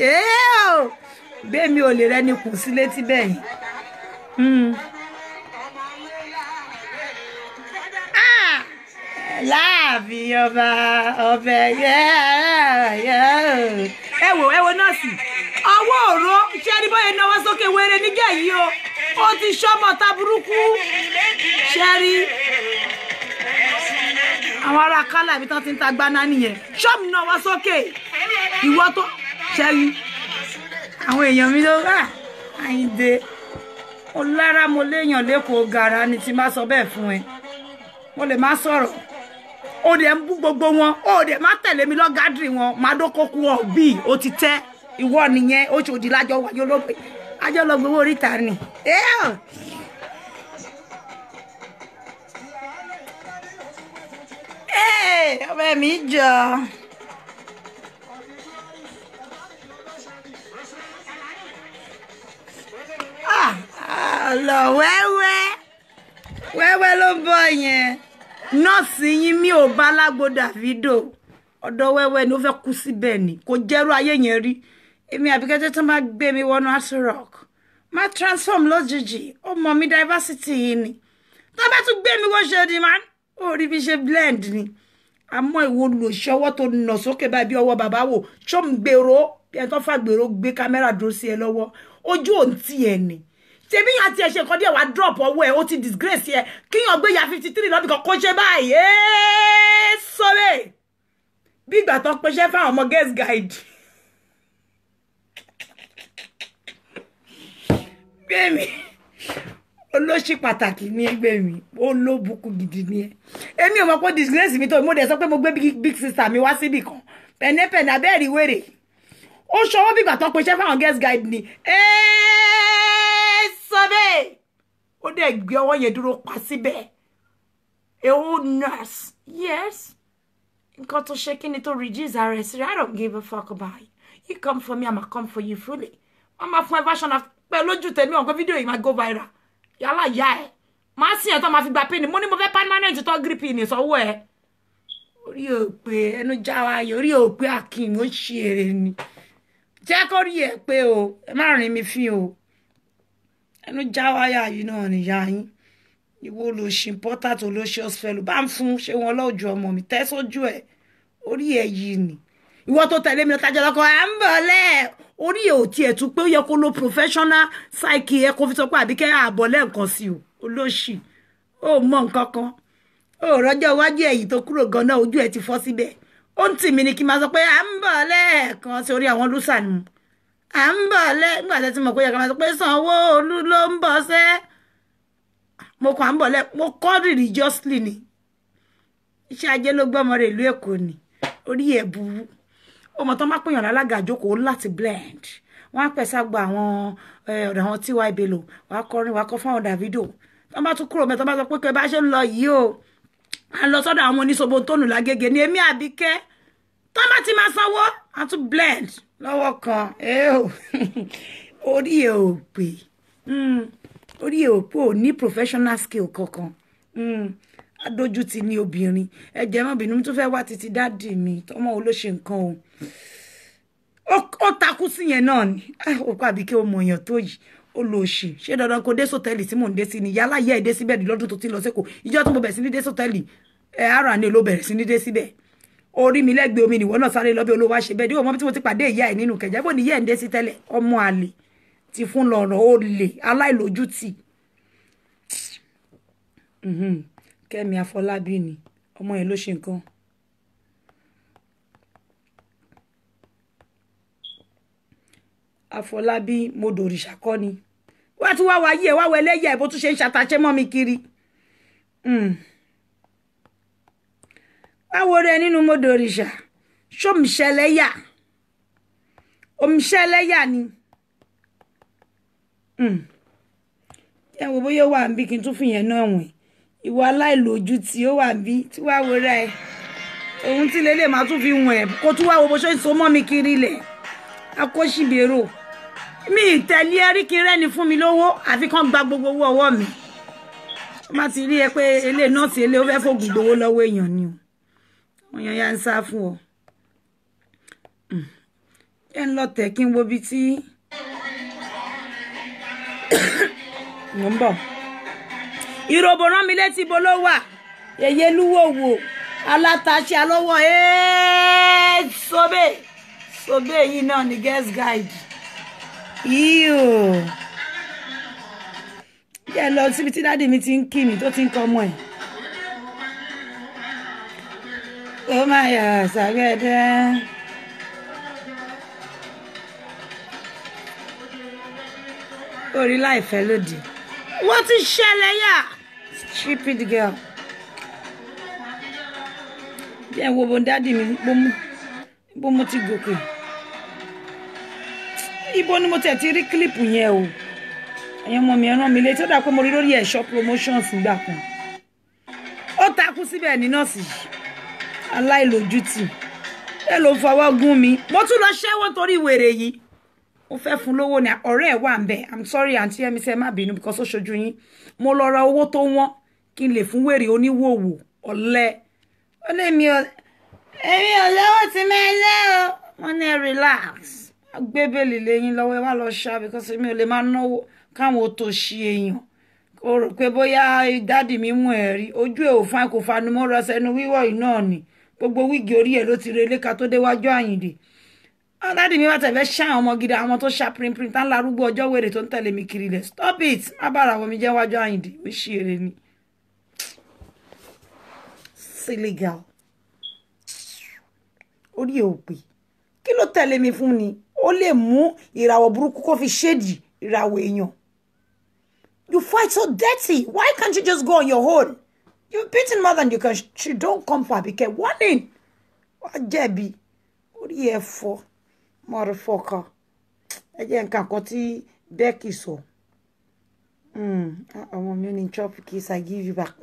Bẹ́ẹ̀ mi ò lè rẹ́ni kù sí létí bẹ́ẹ̀ yín. láàfin ọba ọbẹ̀ ẹ wò ẹ wo nọ́ọ̀sì. Ọwọ́ òró ṣé ẹni bóyá náwó sókè wéré níjà yìí o? Ó ti ṣọ́mọ ta burúkú. Ṣẹ́rí àwọn ará kálá ibi tán ti ń ta gbaná nìyẹn. Ṣọ́ọ̀mù náà wá sókè. Ìwọ tó ṣẹ́rí àwọn èèyàn mi ló rà àyíǹde mo lára mo léèyàn lẹ́kọ̀ọ́ gàrà ni tí má sọ bẹ́ẹ̀ fún ẹ. Mo lè má sọ̀rọ̀. Ó dẹ̀ ń bú gbogbo wọn. Ó dẹ̀ má tẹ̀lé mi lọ́gàdìrì wọn. Má dókòkú ọ̀ bíi ó ti tẹ́ ìwọ nìyẹn ó ṣòdì lájọ wáyé olóògbé ajọ́ lọ gbowó oríta ni. Ọmọ mi jọ. Ah, lọ wẹ́wẹ́. Wẹ́wẹ́ ló ń bọ̀ yẹn. Nọ́ọ̀sì yín mi ò bá lágbo Davido. Ọ̀dọ̀ wẹ́wẹ́ ni ó fẹ́ kú síbẹ̀ ni. Kò jẹ́rú ayé yẹn rí èmi àbíkẹ́jẹ́ tó máa gbé mi wọnú Aso Rock. Máa transform lójijì. Ó mọ mi diversity yìí ni. Tó bá tún gbé mi wọ́n ṣe ni máa ó rí mi ṣe blend ni. Àmọ́ ìwo lò ṣe ọwọ́ tó nà sókè báyìí bí ọwọ́ bàbá wò. Ṣó ń gbèrò? Bí ẹni tó fà gbèrò gbé kámẹ́rà dúró sí ẹ lọ́wọ́. Ojú ò ń tì ẹ ni. Tèmi yàn àti ẹ̀ṣẹ̀ kan díẹ̀ wá drop ọwọ́ ẹ̀ ó ti disgrace ẹ. Kíyàn gbé ya fifty three lọ́bì kan kó ṣe báyìí. Ẹ́ẹ́ sọ́rẹ́. Bí ìgbà tó pèsè fáwọn ọmọ guest guide. Gbẹ̀mí. Olóṣì pàtàkì ní ẹgbẹ́ mi olóbùkún gidi ni ẹ. Èmi ò mọ̀ pé disgrace mi tó mo dẹ̀ sọ pé mo gbé big sister mi wá síbì kan. Pẹ̀nẹ́pẹ̀nẹ́ abẹ́rẹ́ wèrè. Ó ṣọwọ́ bí ìgbà tó pèsè fáwọn guest guide ni. Ẹ́ẹ́ sọ bẹ́ẹ̀. Ó dẹ̀ gbé ọwọ́ yẹn dúró pa síbẹ̀. A whole nurse. Yes. Nǹkan tó ṣe kí ni tó reduce ara ẹ̀ sí i don't give a fuck about you you come for me i'ma come for you fully. Wọ́n máa fún ẹ version of pẹ́ lójú tèmi ọ̀n pé fídíò yìí máa go viral. Yálà ìyá ẹ̀ máa sì ẹ̀ tó máa fi gba pin mo ní mo fẹ́ permanent tó grip ní sọ́wọ́ ẹ̀. Orí òpè ẹnu já wa yìí orí òpè akin ó ṣe èrè ni. Jẹ́ kó rí ẹ̀ pé o ẹ má rìn mí fín o. Ẹnu já wáyà yìí náà nìyá yín. Ìwọ ló ṣe important olóṣèlú bá ń fún ṣé wọn lọ́jọ́ ọmọ mi tẹ́ sójú ẹ̀ orí ẹ̀ yìí ni ìwọ tó tẹ̀lé mi ọ̀tajà lọ́kọ̀ à ń bọ̀ lẹ́ orí ẹ̀ ò tiẹ̀ tún pé ó yẹ kó lo professional psyche ẹ̀ kó fi sọ pé àbíkẹ́ àbọ̀ lẹ́ẹ̀kan sí o olóṣì. Ó mọ nǹkan kan. Ó rọjò iwájú ẹ̀yìn tó kúrò gan-an ojú ẹ̀ ti fọ́ síbẹ̀. Ó ń tì mí ni kí n máa sọ pé à ń bọ̀ lẹ́ẹ̀kan sí orí àwọn lùsà ni. À ń bọ̀ lẹ́ nígbà tí mo pé yẹ ká máa sọ pé Sanwó-Olú ló ń bọ̀ sẹ́ mo kàn ń bọ̀ lẹ́ mo kọ́ religiously ni. Iṣẹ́ ajé ló gbọ́ ọmọ rẹ̀ ìlú Èkó ni. Orí ẹ̀ burú ọmọ tó má pèèyàn lálága àjókòó láti blend. Wọn á pẹ̀sà gba àwọn ọ̀dọ̀ àwọn tí wàá ibèlò wàá kọrin wàá kọ fáwọn Davido. Tó bá tún kúrò mẹ́ tó bá sọ pé kẹ́ bá ṣe ń lọ yìí o. À ń lọ sọ́dọ̀ àwọn oníṣòwò tónù lágége ní èmi Àbíkẹ́. Tó bá ti máa sanwó á tún blend lọ́wọ́ kan. (laughs) Orí ẹ̀ ò pè. Orí ẹ̀ ò pè ò ní professional skill kankan adójútì ní obìnrin. Ẹ̀jẹ̀ má bínú tó fẹ́ wá títí dáàdì mi tọmọ wo ló ṣe nǹkan o. Ó takú sí yẹn náà ni. Ó kọ́ àbí kí o mọ̀ èèyàn tó yìí ó lo òṣì. Ṣé dandan kó dé sọ́tẹ́ẹ̀lì tí mò ń dé sí ni? Yálà yẹ́ ẹ̀ dé síbẹ̀ lọ́dún tó ti lọ sẹ́kọ̀ọ́ ìjọ tí mo bẹ̀rẹ̀ sí ní dé sọ́tẹ́ẹ̀lì ẹ̀ ara ni ló bẹ̀rẹ̀ sí ní dé síbẹ̀. Orí mi lẹ́gbẹ̀ẹ́ omi nìwọ náà sáré lọ bí olówó ṣe bẹ́ẹ̀. Díwọ̀ mọ́ tí mo ti pàdé ìyá ẹ̀ nínú kẹ̀jẹ́. Bó ni yẹ́ ẹ̀ ń dé sí tẹ́lẹ̀? Ọmọ àlè ti fún lọ́rọ̀ ó lè aláìlójútì kẹ́mi àfọlábí ni ọmọ yẹn ló ṣe nǹkan. àfọlábí mo dòrìṣà kọ́ ni wá tún wá wáyé ẹ̀ wá wọ ẹlẹ́yà ẹ̀ bó tún ṣe ń ṣàtàṣẹ́ mọ́ mi kiri. báwo rẹ nínú mo dòrìṣà ṣòmìṣẹ́lẹ́yà òmìṣẹ́lẹ́yà ni. ẹ wo bóyá wà ń bí kí n tún fìyẹn náà wọ̀nyí ìwà aláìlójú tí ó wà bí tí wàá wọra ẹ. Òun tí lélẹ̀ máa tún fi wọ̀n ẹ̀ kó tún wá wo bó ṣe ń so mọ́ mi kiri ilẹ̀ akóṣìbèrò mi ìtẹ̀lé ẹrí kí rẹ́ni fún mi lówó àfi kán gba gbogbo owó ọwọ́ mi. Má ti rí ẹ pé ilé nọ́ọ̀sì ilé ó fẹ́ fògùn gbowó lọ́wọ́ èèyàn ni o. Èèyàn yá ń sá fún ọ. Ẹ ń lọ tẹ̀ kí n wo ibi tí (coughs) bọ̀ ìròbò rán mi létí ibo ló wà. Yèyé lúwò wò. Alátaṣe sobe. Sobe yìí náà ni guest guide. Yíò jẹ́ lọ síbi tí dáàdì mi ti ń kí mi tó ti ń kọ́ ọmọ ẹ̀. Ó máa yà sàgbẹ́dẹ́. orí láìfẹ́ lòdì. Wọ́n ti ṣẹlẹ̀ yà stupid girl. Jẹ́ wo bo dádì mi bó mo ti gòkè. Ibo ni mo tẹ̀ ti rí kílípù yẹn o. Ẹ̀yin ọmọ mi ẹ rán mi létí. Ó dà pé mo rí lórí ẹ̀ṣọ́ promotions nígbà kan. Ó takú síbẹ̀ ní nọ́ọ̀sì yìí. Aláìlójútì. Ẹ ló fọwọ́ gún mi. Mo tún lọ ṣẹ́wọ́ torí wèrè yìí. Mo fẹ́ fún lówó ni. Ọ̀rẹ́ ẹ̀ wà ń bẹ̀. I'm sorry àǹtí ẹ̀mí sẹ́ má bínú because ó ṣojú yín. Mo lọ ra owó tó wọ́n kí n lè fún wèrè oníwòwò ọ̀lẹ. Ó lé mi ò èmi ò lọ́wọ́ tí máa lẹ́ o. Wọ́n ní relax. Gbé bẹ́ẹ̀lì lẹ́yìn lọ́wọ́ ẹ wá lọ ṣá because èmi ò lè máa náwó káwọn ò tó ṣe èèyàn. O rò pé bóyá dádì mi mú ẹ rí ojú ẹ ò fún kò fanu mọ́ rọ sẹ́nu wíwọ̀ yìí náà ni. Gbogbo wíìgì orí ẹ ló ti relé ká tó déwájú àyìndè dádì mi bá tẹ̀fẹ́ ṣá àwọn ọmọ gidi àwọn tó ṣá pínpín tá ń larúgbó ọjọ́ wèrè tó ń tẹ̀lé mi kiri lẹ̀. Stop it! Má bàrà wọ mi jẹ́ wájú ó ṣí èrè ni silly girl orí ẹ ò pè. Kí ló tẹ̀lé mi fún ni? Ó lè mú ìràwọ̀ burúkú kó fi ṣéèdì ìràwọ̀ èèyàn. You fight so dirty. Why can't you just go on your own? You've beaten more than you can. She don't come for Abike. Warning. Wá jẹ̀bi. Orí ẹ fọ́. Motherfucker. Ẹ jẹ́ nǹkan kan tí Becky sọ àwọn mi ò ní chop kiss I give you back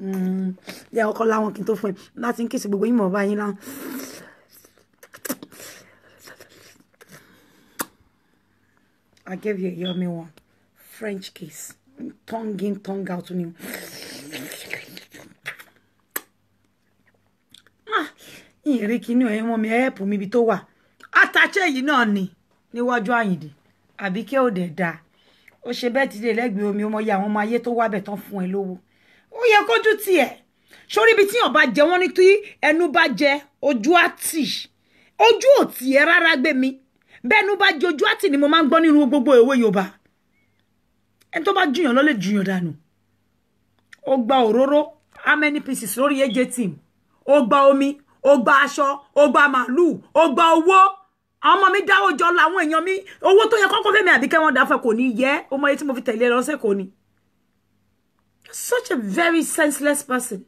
yẹ ọkọ láwọn kí n tó fún ẹ láti ń kìsì gbogbo yín mọ̀ báyìí láwọn. I gave you a yummy one. French kiss. Tongue in, tongue out you. Ah, ìrìn kìíní ọ̀yẹ́ mọ́ mi ẹ̀ẹ́pù mi ibi tó wà. Àtàchẹ́ yìí náà ni níwájú Àyìndé. Àbí kí ó dẹ̀ dáa. Ó ṣe bẹ́ẹ̀ ti dé lẹ́gbẹ̀ẹ́ omi ọmọ yẹ àwọn ọmọ ayé tó wá bẹ̀ tán fún ẹ lówó. Ó yẹ kójú tiẹ̀. Sórí ibi tí yàn bá jẹ wọ́n ní tí ẹnu bá jẹ ojú àtì. Ojú ò tiẹ̀ rárá gbé mi bẹ́ẹ̀nu bá jojú àti ni mo máa ń gbọ́ nínú gbogbo ìwé yorùbá ẹni tó bá jiyàn ló lè jiyàn dànù ó gba òróró how many pieces lórí aj team ó gba omi ó gba aṣọ ó gba màálùú ó gba owó ọmọ mi dáwọ́ jọ làwọn èèyàn mi owó tó yẹ kọ́kọ́ fẹ́mi àbíkẹ́ wọn dáfẹ́ kò ní yẹ ó mọ iye tí mo fi tẹ̀lé lọ́sẹ̀ kò ní. such a very senseless person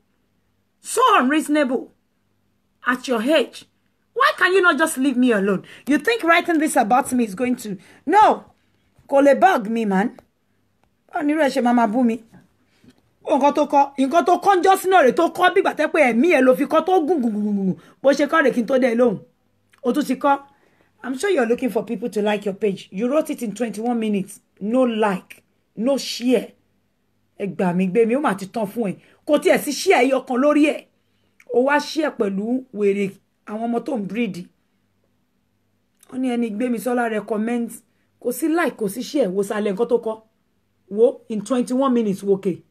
so unreasonable at your age Why can you not just leave me alone? You think writing this about me is going to... No! Kò lè bug me, man. Onírú ẹ̀ ṣe máa máa bú mi. Nǹkan tó kọ́, nǹkan tó kọ́ ń jọ́ sínú rẹ̀ tó kọ́ bí gbàtẹ́ pé ẹ̀mí ẹ̀ ló fi kọ́ tó gùn gùn gùn gùn bó ṣe kọ́ rẹ̀ kí n tó dé lóhùn. O tún ti kọ́. I'm sure you're looking for people to like your page. You wrote it in 21 minutes. No like, no share. Ẹ gbà gbé mi, ó mà ti tán fún ẹ. Kò tiẹ̀ sí share ẹyọ kan lórí ẹ̀. O wá share pẹ̀lú wèrè àwọn ọmọ tó ń bíríìdì wọn ní ẹni gbé mi sọlá recommend kò sí like kò sí share wo sálẹ nǹkan tó kọ wo in twenty one minutes wo kè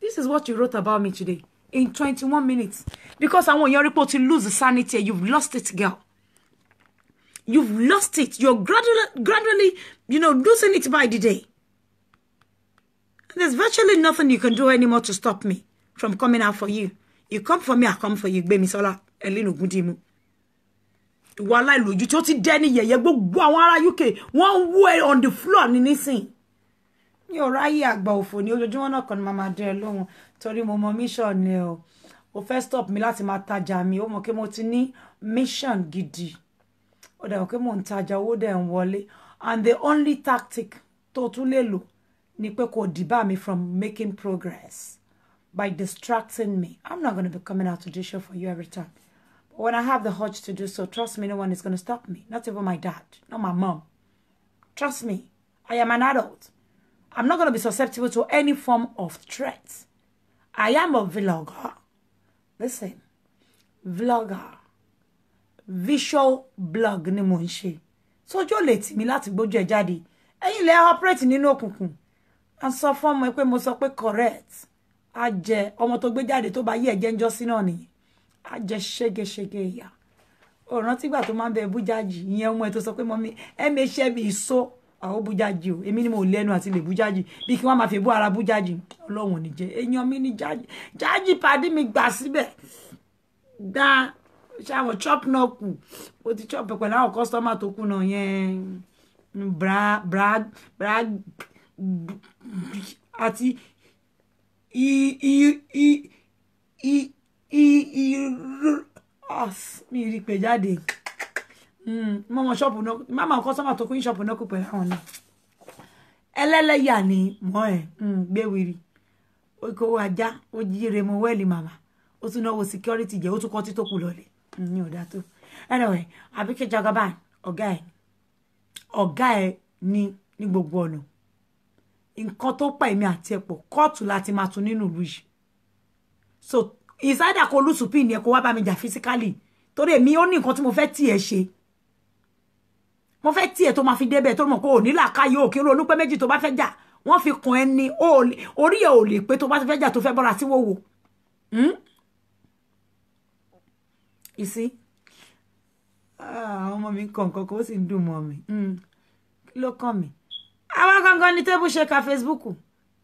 this is what you wrote about me today in twenty one minutes because àwọn èèyàn rí pé o ti lose sanity you've lost it girl you've lost it. You're gradually gradually you know losing it by the day. And there's virtually nothing you can do anymore to stop me from coming out for you. You come for me i come for you. Gbémisọ́lá Ẹlẹ́nu Ògúndìmú ìwà aláìlójú tí ó ti dẹ́ni yẹ̀yẹ́ gbogbo àwọn ará UK wọ́n ń wú ẹ on the floor ní nísìn. Ní ọ̀rọ̀ ayé àgbà òfò ojoojúmọ́ náà kan ní máa máa dẹ́ ẹ mission ni o. O fẹ́ stop mi láti máa tajà mi. Ó mọ̀ pé mo ti ní mission gidi ó dẹ̀ mọ̀ pé mò wọlé and the only tactic tó lè lò ni pé kò dìbà mi from making progress by distracting me. I'm not going to be coming out to do show for you every time. But when I have the urge to do so, trust me, no one is going to stop me. Not even my dad, not my mom. Trust me, I am an adult. I'm not going to be susceptible to any form of threat. I am a vlogger. Listen, vlogger. Visual blog ni mo ń ṣe. Sójú ò lè tì mí láti gbójú ẹ̀ jáde. Ẹ̀yin lẹ operate nínú òkùnkùn. À sọ fún ọmọ pé mo sọ pé correct. Á jẹ ọmọ tó gbé jáde tó bá yí ẹ̀jẹ̀ ń jọ sí náà nìyẹn á jẹ ṣégeṣége ìyá. Ò rántí gbà tó máa ń bẹ bújájì. Ìyẹn ọmọ ẹ tó sọ pé mọ mi ẹ mi ṣe bí ìṣó àwọn bújájì o. Èmi ni mo lẹ́nu àti lè bújájì. Bí kí wọ́n máa fi bú ara bújájì. Ọlọ́run ò ní jẹ. Èèyàn mi ní jájì. Jájì pàdé mi gbà síbẹ̀. Gbá ṣàwọn chop náà kù? Ó ti chop pẹ̀lú àwọn kọ́sítọ́mà tó kù náà yẹn. Bra bra bra àti i i i i i i mi rí pé jáde. Mọ́ wọn ṣọ́ọ̀bù náà má máa kọ́sọ́mà tó kún ṣọ́ọ̀bù náà kù pẹ̀lú àwọn náà. Ẹlẹ́lẹ́yà ni mọ́ ẹ̀. Gbé wiri. Ó kó ajá ó jíire mo wẹ́ẹ̀lì màmá. Ó tún náwó security jẹ́ ó tún kọ́ tí tó kù lọ́lẹ̀ ní ọ̀dà tó. Anyway Àbíkẹ́ Jagaban ọ̀gá ẹ̀. Ọ̀gá ẹ̀ ní ní gbogbo ọ̀nà. Nǹkan tó pa èmi àti ẹ̀ pọ̀ kóòtù láti máa tún nínú ìlú yìí. So ìsáyédà kó lùsùpì ni ẹ kó wá bá mi jà physically? Torí èmi ó ní nǹkan tí mo fẹ́ tì ẹ́ ṣe. Mo fẹ́ tí ẹ̀ tó máa fi débẹ̀ tó mọ̀ pé ò ní làákàyè òkè ronú pé méjì tó bá fẹ́ jà wọ́n fi kàn ẹ́ orí ẹ̀ ò lè pé tó bá fẹ́ jà tó fẹ́ bọ́ra sí wòwò. You see? Àwọn ọmọ mi kàn kankan ó sì ń dùn mọ́ mi. Kí ló kàn mí. àwa gangan ní tébù ṣèkà Facebook.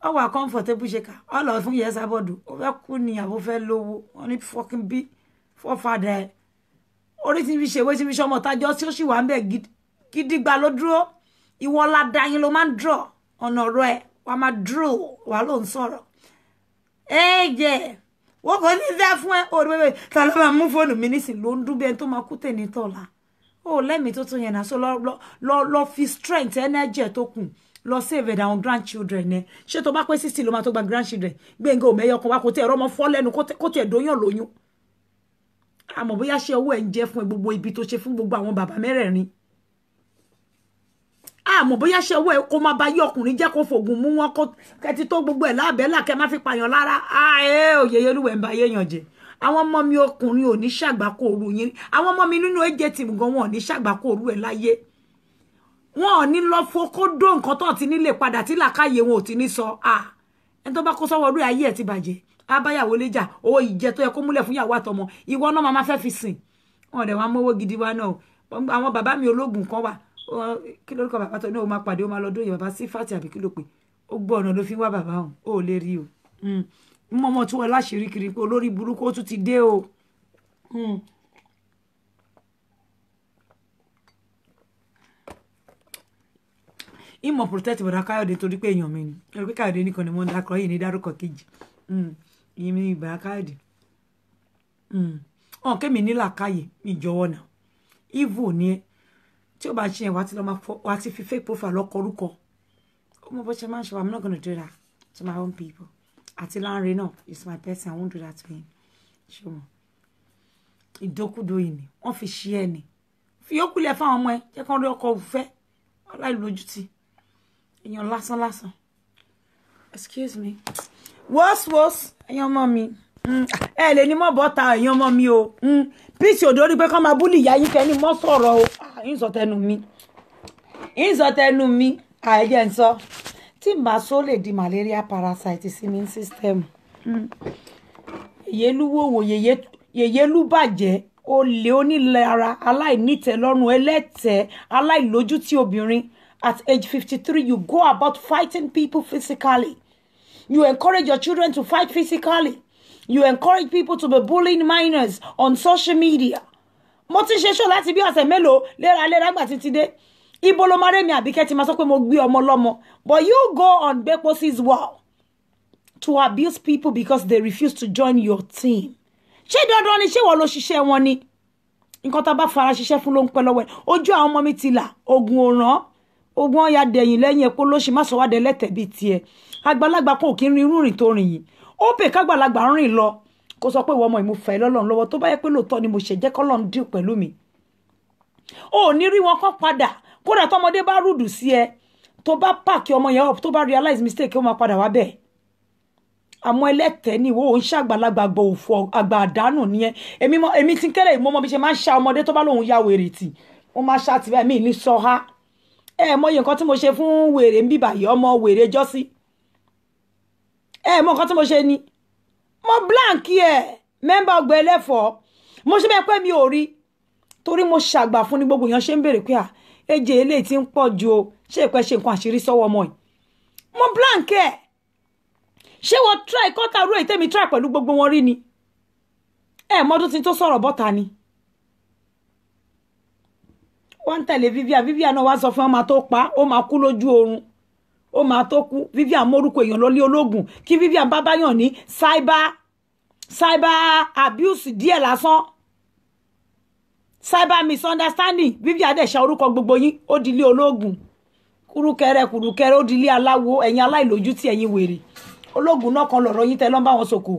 Ọ wà comfortable ṣèkà ọ lọ fún yẹsà bọ́ọ̀dù ó fẹ́ kú ni àbó fẹ́ lówó. Wọn ní fọkín bí fọ́fadà ẹ̀. Orí ti fi ṣèwé ti fi ṣọmọ tájọ́ tí ó sì wà ń bẹ̀ gidi gidigba ló dúró. Ìwọ ládàá yín ló máa ń draw. Ọ̀nà ọ̀rọ̀ ẹ̀ wàá máa draw. Wà ló ń sọ̀rọ̀. Ẹ̀ẹ́dẹ̀ wọ́n kò ní fẹ́ fún ẹ. Òde bẹ́ẹ̀ ta ló máa mú fóònù mi nísìn ló ń dún bí ẹni tó máa kú tèmi tọ̀la. Ó lẹ́mìí tó tún yẹn náà. So lọ lọ lọ fi strength energy tó kù lọ save ẹ̀ àwọn grandchildren ẹ ṣé tó bá pé sixty ló máa tó gba grandchildren? Gbẹ̀ngàn òmẹ́yọ kan wá kó tẹ̀ ẹ̀rọ ọmọ fọ́ lẹ́nu kó tẹ̀ dóyàn lóyún. Àmọ́ bóyá ṣe owó ẹ̀ ń jẹ́ fún gbogbo ibi tó ṣe fún gbogbo àwọn bàbá mẹ́rẹ̀ẹ̀rin àmọ́ bóyá ṣe owó ẹ kó máa bá yí ọkùnrin jẹ́ kó fògùn mú wọn kó kẹtí tó gbogbo ẹ̀ lábẹ́là kẹ má fi pààyàn lára. Ààyè òye olúwẹ̀ ń bá yéèyàn jẹ. Àwọn ọmọ mi ọkùnrin ò ní ṣàgbákò òru yín. Àwọn ọmọ mi nínú ẹ̀jẹ̀ tì gan wọn ò ní ṣàgbákò òru ẹ̀ láyé. Wọn ò ní lọ fo kó dó nǹkan tó ti nílé padà tí làákàyè wọn ò ti ní sọ. À ẹni tó bá kó sọ́wọ́ orí ayé ẹ̀ ti bàjẹ́. Abáyàwó léjà owó ìjẹ tó yẹ kó múlẹ̀ fún yàwó àtọmọ ìwọ náà máa fẹ́ fi sìn. Wọn ò dẹ̀ wá mówó gidi wá náà àwọn bàbá mi ológun kan wà kí lórúkọ bàbá tó ní o máa pàdé o máa lọ dóye bàbá sí fàtì àbí kí ló pé ó gbọ́ ọ̀nà ló fi wá bàbá hàn ó lè rí o. Mọ́mọ́ tí wọ́n láṣìírí kiri pé olórí burúkú ó tún ti dé o. ìmọ̀ protect bọ̀dá káyọ̀dé torí pé èèyàn mi ni. Ẹ̀rọ pé káyọ̀dé nìkan ni mo ń dákọ̀ yìí ní dárúkọ kejì. Ìyẹn mi ìgbà káyọ̀dé. Ọ̀n kémi ní làákàyè mi náà. Evil ni ẹ tí o bá ṣe yẹn wá ti lọ máa fọ wá ti fi fake profile lọkọ orúkọ. Ó mọ bó ṣe máa ń i'm not gonna do that to my own people. Àti Lanre náà is my person i won't do that to him. Ṣùgbọ́n ìdókúdó yìí ni wọ́n fi ṣí ẹ ni. Fi yókù lẹ̀ fáwọn ọmọ ẹ jẹ́ kán rí ọkọ òfẹ́ aláìlójútì. Èèyàn lásán lásán excuse me. Wọ́ọ̀sì ẹ̀yin ọmọ mi. Ẹ lè ní mọ́ bọ́ta ẹ̀yin ọmọ mi o píìsì òdò rí pé kán máa búlì ìyá yín kẹ́ni mọ́ sọ̀rọ̀ o. Ń sọ tẹnu mi. Ń sọ tẹnu mi. Àìjẹ́ ń sọ. Tí bá sọ lè di malaria parasite sí mi system. Yèyélúwòwò yèyélúbàjẹ́ olè onílara aláìnítẹ́lọ́rùn ẹlẹ́tẹ̀ẹ́ aláìlójútì obìnrin. At age fifty three you go about fighting people physically. You encourage your children to fight physically you encourage people to be bullying minors on social media. Mo ti ṣe ṣó láti bí ọ̀sẹ̀ mélòó léraléra gbà títí dé. Ibo ló máa rẹ́mi àbíkẹ́ ti máa sọ pé mo gbé ọmọ lọ́mọ. But you go on Gbeposi's wall to abuse people because they refuse to join your team. Ṣé dandan ni? Ṣé wọ́n ló ṣiṣẹ́ wọn ni? Nǹkan tá a bá fara ṣiṣẹ́ fún ló ń pẹ́ lọ́wọ́ ẹ̀. Ojú àwọn ọmọ mi ti là. Ogun òràn ogun ọ̀ya dẹ̀yìn lẹ́yìn epo lóṣì má sọ wá dé lẹ́tẹ̀ bíi tiẹ̀. Àgbàlagbà kan ò kí ń rin irú rìn tó rìn yìí ó pè kágbàlagbà ń rìn lọ kó sọ pé ìwọ ọmọ ìmúfẹ́ lọ́lọ́run lọ́wọ́. Tó bá yẹ pé lóòótọ́ ni mo ṣe jẹ́ kọ́lọ́run dín pẹ̀lú mi. Ò ní rí wọn kán padà. Kódà tọmọdé bá rúdù sí ẹ tó bá pààkì ọmọ yẹn tó bá realize mistake ó máa padà wá bẹ́ẹ̀. Àmọ́ ẹlẹ́tẹ̀ẹ́ ni ìwọ òun ṣàgbàlagbà gbọ́ òfò àgbà àdánù nìyẹn èmi mọ èmi ti kéré ìmọ̀ ọmọ bí ṣe máa ń ṣa ọmọdé tó bá lóun ya wèrè tì. Wọ́n máa ṣá tìbẹ́ mi ní sọ ha. Ẹ mọ iye nǹkan tí mo ṣe fún wèrè ń bíbà yìí ọmọ wèrè jọ́sí ẹ mọ nǹkan tí mo ṣe ni. Mo blank ẹ mẹ́mbà ọgbà ẹlẹ́fọ̀ọ́ mo ṣe bẹ́ẹ̀ pé mi ò rí. Torí mo ṣàgbà fún ni gbogbo èèyàn ṣe ń béèrè pé à ẹjẹ eléyìí ti ń pọ̀ ju o. Ṣé ìpẹ́ ṣe nǹkan àṣírí sọ́wọ́ ọmọ yìí? Mo blank ẹ. Ṣé wọ́n try kọ́ta ru èyí tẹ́mi try pẹ̀lú gbogbo wọn rí ni? Ẹ mọ́dún tí tó sọ̀rọ̀ bọ́ta ni. Wọ́n ń tẹ̀lé Vivian. Vivian náà wá sọ fún ọmọ tó pa ó máa kú lójú oorun ó máa tó kú. Vivian mórúkọ èèyàn lọ́lé ológun. Kí Vivian bá ní cyber cyber abuse díẹ̀ lásán. Cyber misunderstanding. Bíbí adẹ́sà orúkọ gbogbo yín ó di ilé ológun. Kúrúkẹrẹ kúrúkẹrẹ ó di ilé aláwo ẹ̀yin aláìlójútì ẹ̀yin wèrè. Ológun náà kan lọ̀rọ̀ yín tẹ́ lọ́n bá wọn sòkò.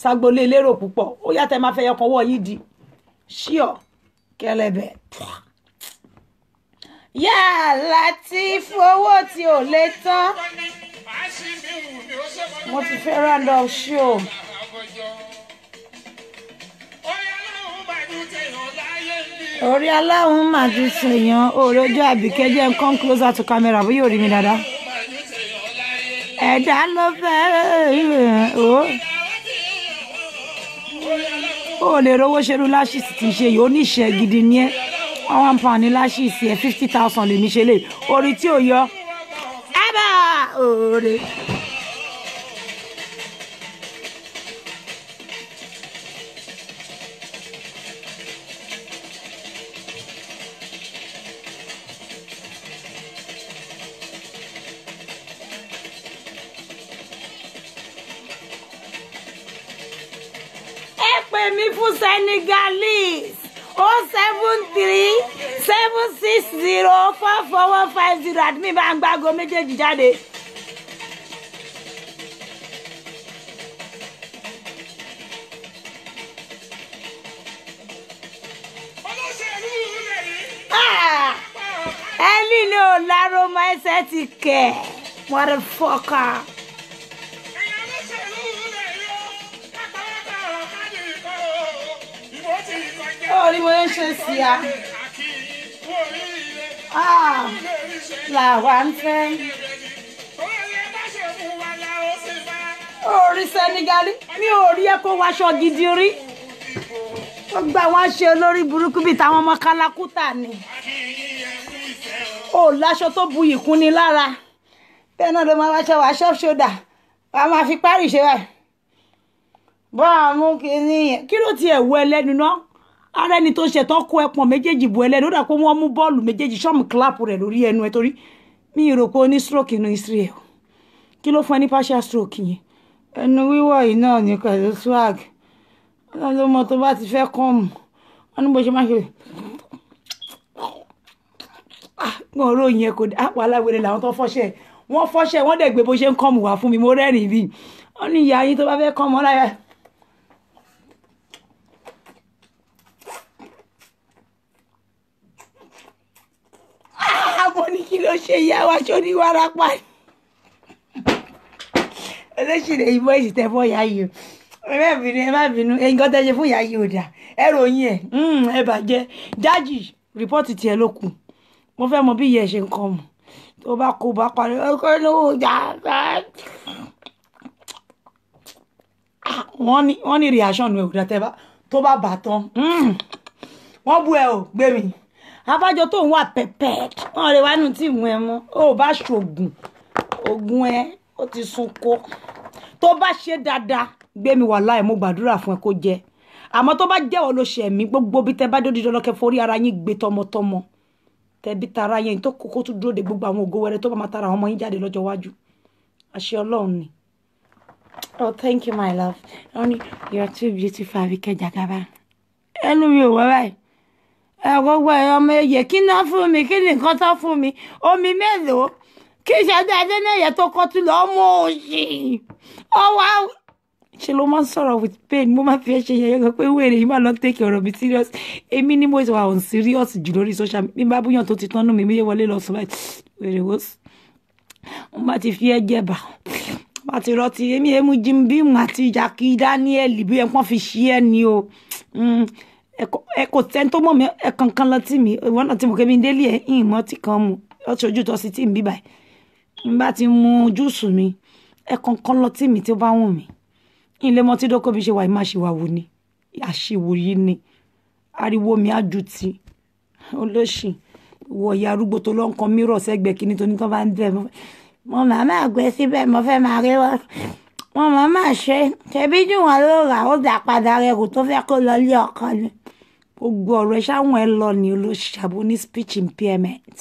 Sagbolé lérò púpọ̀. Ó yá máa fẹ́ yọkan wọ́ yín di. Ṣíọ̀ kẹlẹ́bẹ̀. Yá láti fowó tí ò lè tán mo ti fẹ́ round up show. orí aláwọn ti ṣèyàn òòrè ojú àbíkẹ́ jẹ́ nǹkan closer to camera bóyá ò rí mi dáadáa. ẹ̀dá ló fẹ́ o. ó lè rówó ṣerú láṣìṣì tí ń ṣe yìí ó ní ìṣẹ́ gidi ní ẹ́ àwọn àǹfààní láṣìṣì ẹ̀ fifty thousand lèmi ṣe lè orí tí ò yọ. ábà òòrè. pè mí fún senegalese o seven three seven six zero four four one five zero mi bá ń gbágo méjèèjì jáde. Ah! ẹ lílo láró mọ ẹsẹ̀ ti kẹ̀ motherfucker. Ó ní mo ń ṣe sí a. Ah, làwa ń fẹ́. orí sẹ́nigalí mi ò rí ẹ kó wáṣọ gidi rí. Ó gba wọn ṣe olórí burúkú bíi táwọn ọmọ kálákútà ni. Ó láṣọ tó bu ìkún ni lára. Bẹ́ẹ̀ náà ló máa wáṣọ wáṣọ ṣódà wàá máa fi parí ṣe báyìí. Bọ́ àmú kìíní yẹn. Kí ló tiẹ̀ wọ ẹlẹ́nu náà ara ẹni tó ṣẹ̀tọ́ kó ẹpọ̀n méjèèjì bu ẹlẹ́nu ó dà pé wọ́n mú bọ́ọ̀lù méjèèjì ṣọ́ọ̀mù kíláàpù rẹ̀ lórí ẹnu ẹ torí mi ì rò pé ó ní stroke inú Israel kí ló fún ẹ ní partial stroke yẹn? Ẹnu wíwọ̀ yìí náà ní pẹ̀lú swag. Wọn ló mọ tó bá ti fẹ́ kọ́ọ̀mù wọn ní bó ṣe máa ṣe. Wọn rò yẹn kò dá. Wàhálà wẹrẹ làwọn tó fọṣẹ. Wọn fọṣẹ wọn dẹ̀ gbé bó ṣe ń kọ́ọ̀mù wá fún mi mo rẹ́rìn bí. Wọn ní ìyá yín tó bá fẹ́ kọ́ọ̀mù ọláyà. mo ní kí ló ṣe ìyá wa ṣó ní wárápá olóṣèlú ìbọn èsì tẹ fọ ìyá yìí o. Ẹ má bínú ẹ má bínú. Ẹyin kan tẹ ṣe fún ìyá yìí ò dà ẹ ròyìn ẹ. Ẹ bàjẹ́. Jájì rìpọ́ọ̀tì tiẹ̀ ló kù. Mo fẹ́ mọ bí ìyá ẹ ṣe ń kọ́ mọ̀. Tó bá kó bá parí. Ọkọ lówó jà wọ́n ní wọ́n ní reaction ẹ̀ ò tẹ́ bá tó bá bà tán. Wọ́n bú ẹ ò gbé mi abájọ tó ń wà pẹpẹ wọn lè wá nù tí ìmú ẹ mọ. Ó bá ṣoògùn oògùn ẹ ó ti sun kó tó bá ṣe dáadáa gbé mi wà láì mo gbàdúrà fún ẹ kó jẹ. Àmọ́ tó bá jẹ́wọ́ ló ṣe mí gbogbo bí tẹ bá dé dídọ́ lọ́kẹ́ forí ara yín gbé tọmọtọmọ. Tẹbi tara yẹn tó kókó tó dúró de gbogbo àwọn ògo wẹrẹ tó bá máa tara àwọn ọmọ yín jáde lọ́jọ́ iwájú. Àṣẹ ọlọ́run ni. oh thank you my love. Honey you are too beautiful Abike Jagaba. Ẹnu mi ò wá báyìí gbogbo ẹ̀ ọmọ ẹ̀yẹ kí náà fún mi? Kí ni nǹkan tó fún mi? Omi mélòó? Kí ìṣẹ́jú adẹ́nẹ́yẹ tó kọ́ tún lọ́ọ́ mú òṣì. Ọwọ́ ṣe ló máa ń sọ̀rọ̀ with pain? Mo máa fi ẹ́ ṣe yẹ̀yẹ́ gan pé wèrè yìí máa lọ take ọ̀rọ̀ mi serious. Èmi ni mo wà on serious jù lórí social media bá búyàn tó ti tán mí mi yé wọlé lọ sọ báyìí wèrè wò sí mo bá ti fi ẹ́ jẹ̀bà bá ti rọtí. Èmi èmu jim bímù àti Jackie Daniel bí ẹ̀ pọ́n fi ṣí ẹ́ ni o ẹ kò tó mọ̀ mí ẹ lọ tí mi ìwọ náà tí mo kébi délé ẹ ìmọ̀ tí kan mu ọtí ojú tó sì tí ń bí báyìí. N bá ti mu júùsù mi ẹ kankan lọ tí mi tí ó bá wù mí. Ilé mọ tí dókò mi ṣe wà má ṣe wà wò ni. Àṣewò yìí ni. Ariwo mi á ju ti olóṣì. Wọ ìyá arúgbó tó lọ ń kan sẹ́gbẹ̀ẹ́ kínní tó ní tó bá ń dẹ̀ mo máa máa gbé síbẹ̀ mo fẹ́ máa rí wọ́n. Wọn máa máa ṣe. Ṣebí jù wọn ló rà ó dà padà rẹ kò tó fẹ́ kó lọ lé ọkọ ni gbogbo ọ̀rọ̀ ẹ ṣáwọn ẹ lọ ní olóṣàbò ní speech impairment.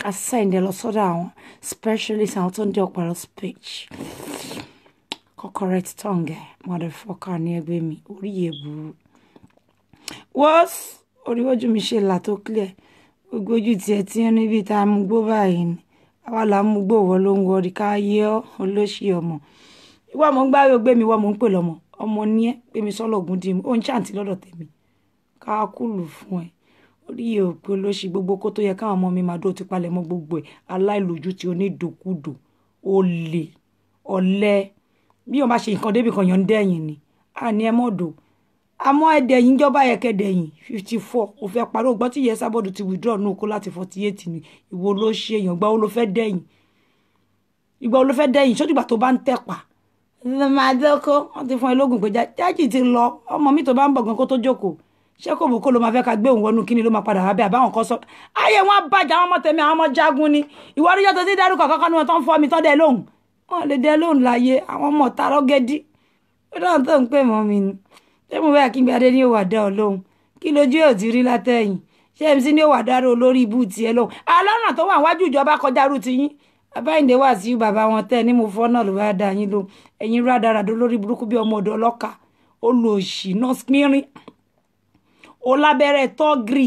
Ká send ẹ lọ sọ́dọ̀ àwọn specialist àwọn tó ń dé ọ̀pọ̀lọpọ̀ speech. Correct tongue motherfucker ní ẹgbẹ́ mi orí yẹ burú. wọ́n orí ojú mi ṣe là tó clear. Gbogbo ojú tiẹ̀ tí ń níbi tá a mú gbó báyìí ni. Àwa là ń mú gbó wọ ló ń wọrí ká yé ọ olóṣì ọmọ. Ìwọ mò ń gbáwé gbé mi wọ mò ń pè lọmọ. Ọmọ ní ẹ pé mi sọlọ ògùn dì mí ó ń ṣàǹtí lọ́dọ̀ tèmi ká kúlù fún ẹ. Orí yìí ò pé olóṣì gbogbo kó tó yẹ káwọn ọmọ mi máa dó ti palẹ̀ mọ́ gbogbo ẹ̀. Aláìlójú tí onídòkúdò olè ọ̀lẹ. Bí wọn bá ṣe nǹkan débì kan yàn ń dẹ́yìn ni. Àní ẹ mọ̀ dò àmọ́ ẹ̀dẹ̀yìn ìjọba yẹ kẹ́dẹ̀yìn fifty four ò fẹ́ ògbọ́n tí yẹsà bọ́ọ̀dù ti withdraw ní oko láti forty eight ni. Ìwo ló ṣe èèyàn gbà ó ló fẹ́ dẹ̀yìn? Ìgbà ó ló fẹ́ dẹ̀yìn? Ṣó dìgbà tó bá ń tẹ̀pà? Dẹ́kọ́ wọ́n ti fún ẹ lóògùn pé jájì ti lọ. Ọmọ mi tó bá ń bọ̀ gan kó tó jókòó ṣé kò kó ló máa fẹ́ ká gbé òun wọnú kíni ló máa padà wá bẹ́ẹ̀? Àbáwọn kan sọ ayé wọn bàjẹ́ àwọn ọmọ tèmi àwọn ọmọ jagun ni. Ìwọ oríyá tó ti dárúkọ kankan ní wọn tó ń fọ́ mi tọ́ dẹ lóhùn. Wọn lè dẹ lóhùn láàyè àwọn ọmọ tààrọ́ gẹ́dí ó dáhùn tó ń pè mọ́ mi ni ṣé mo bẹ́ẹ̀ kí n gbadé ní òwà dá ọ lóhùn? Kí lójú ò ti rí látẹ̀yìn? Ṣé mc ní òwà dáró olórí ibú tiẹ̀ lóhùn? Abáyìndé wà sí bàbá wọn tẹ́ ní mo fọ́ náà ló bá dá yín lóhùn. Ẹ̀yin rádaràdó lórí burúkú bí ọmọ ọ̀dọ́ ọlọ́kà. Olóòṣì nọ́ọ̀sì mìíràn olábẹ́rẹ́ tọ́gìrì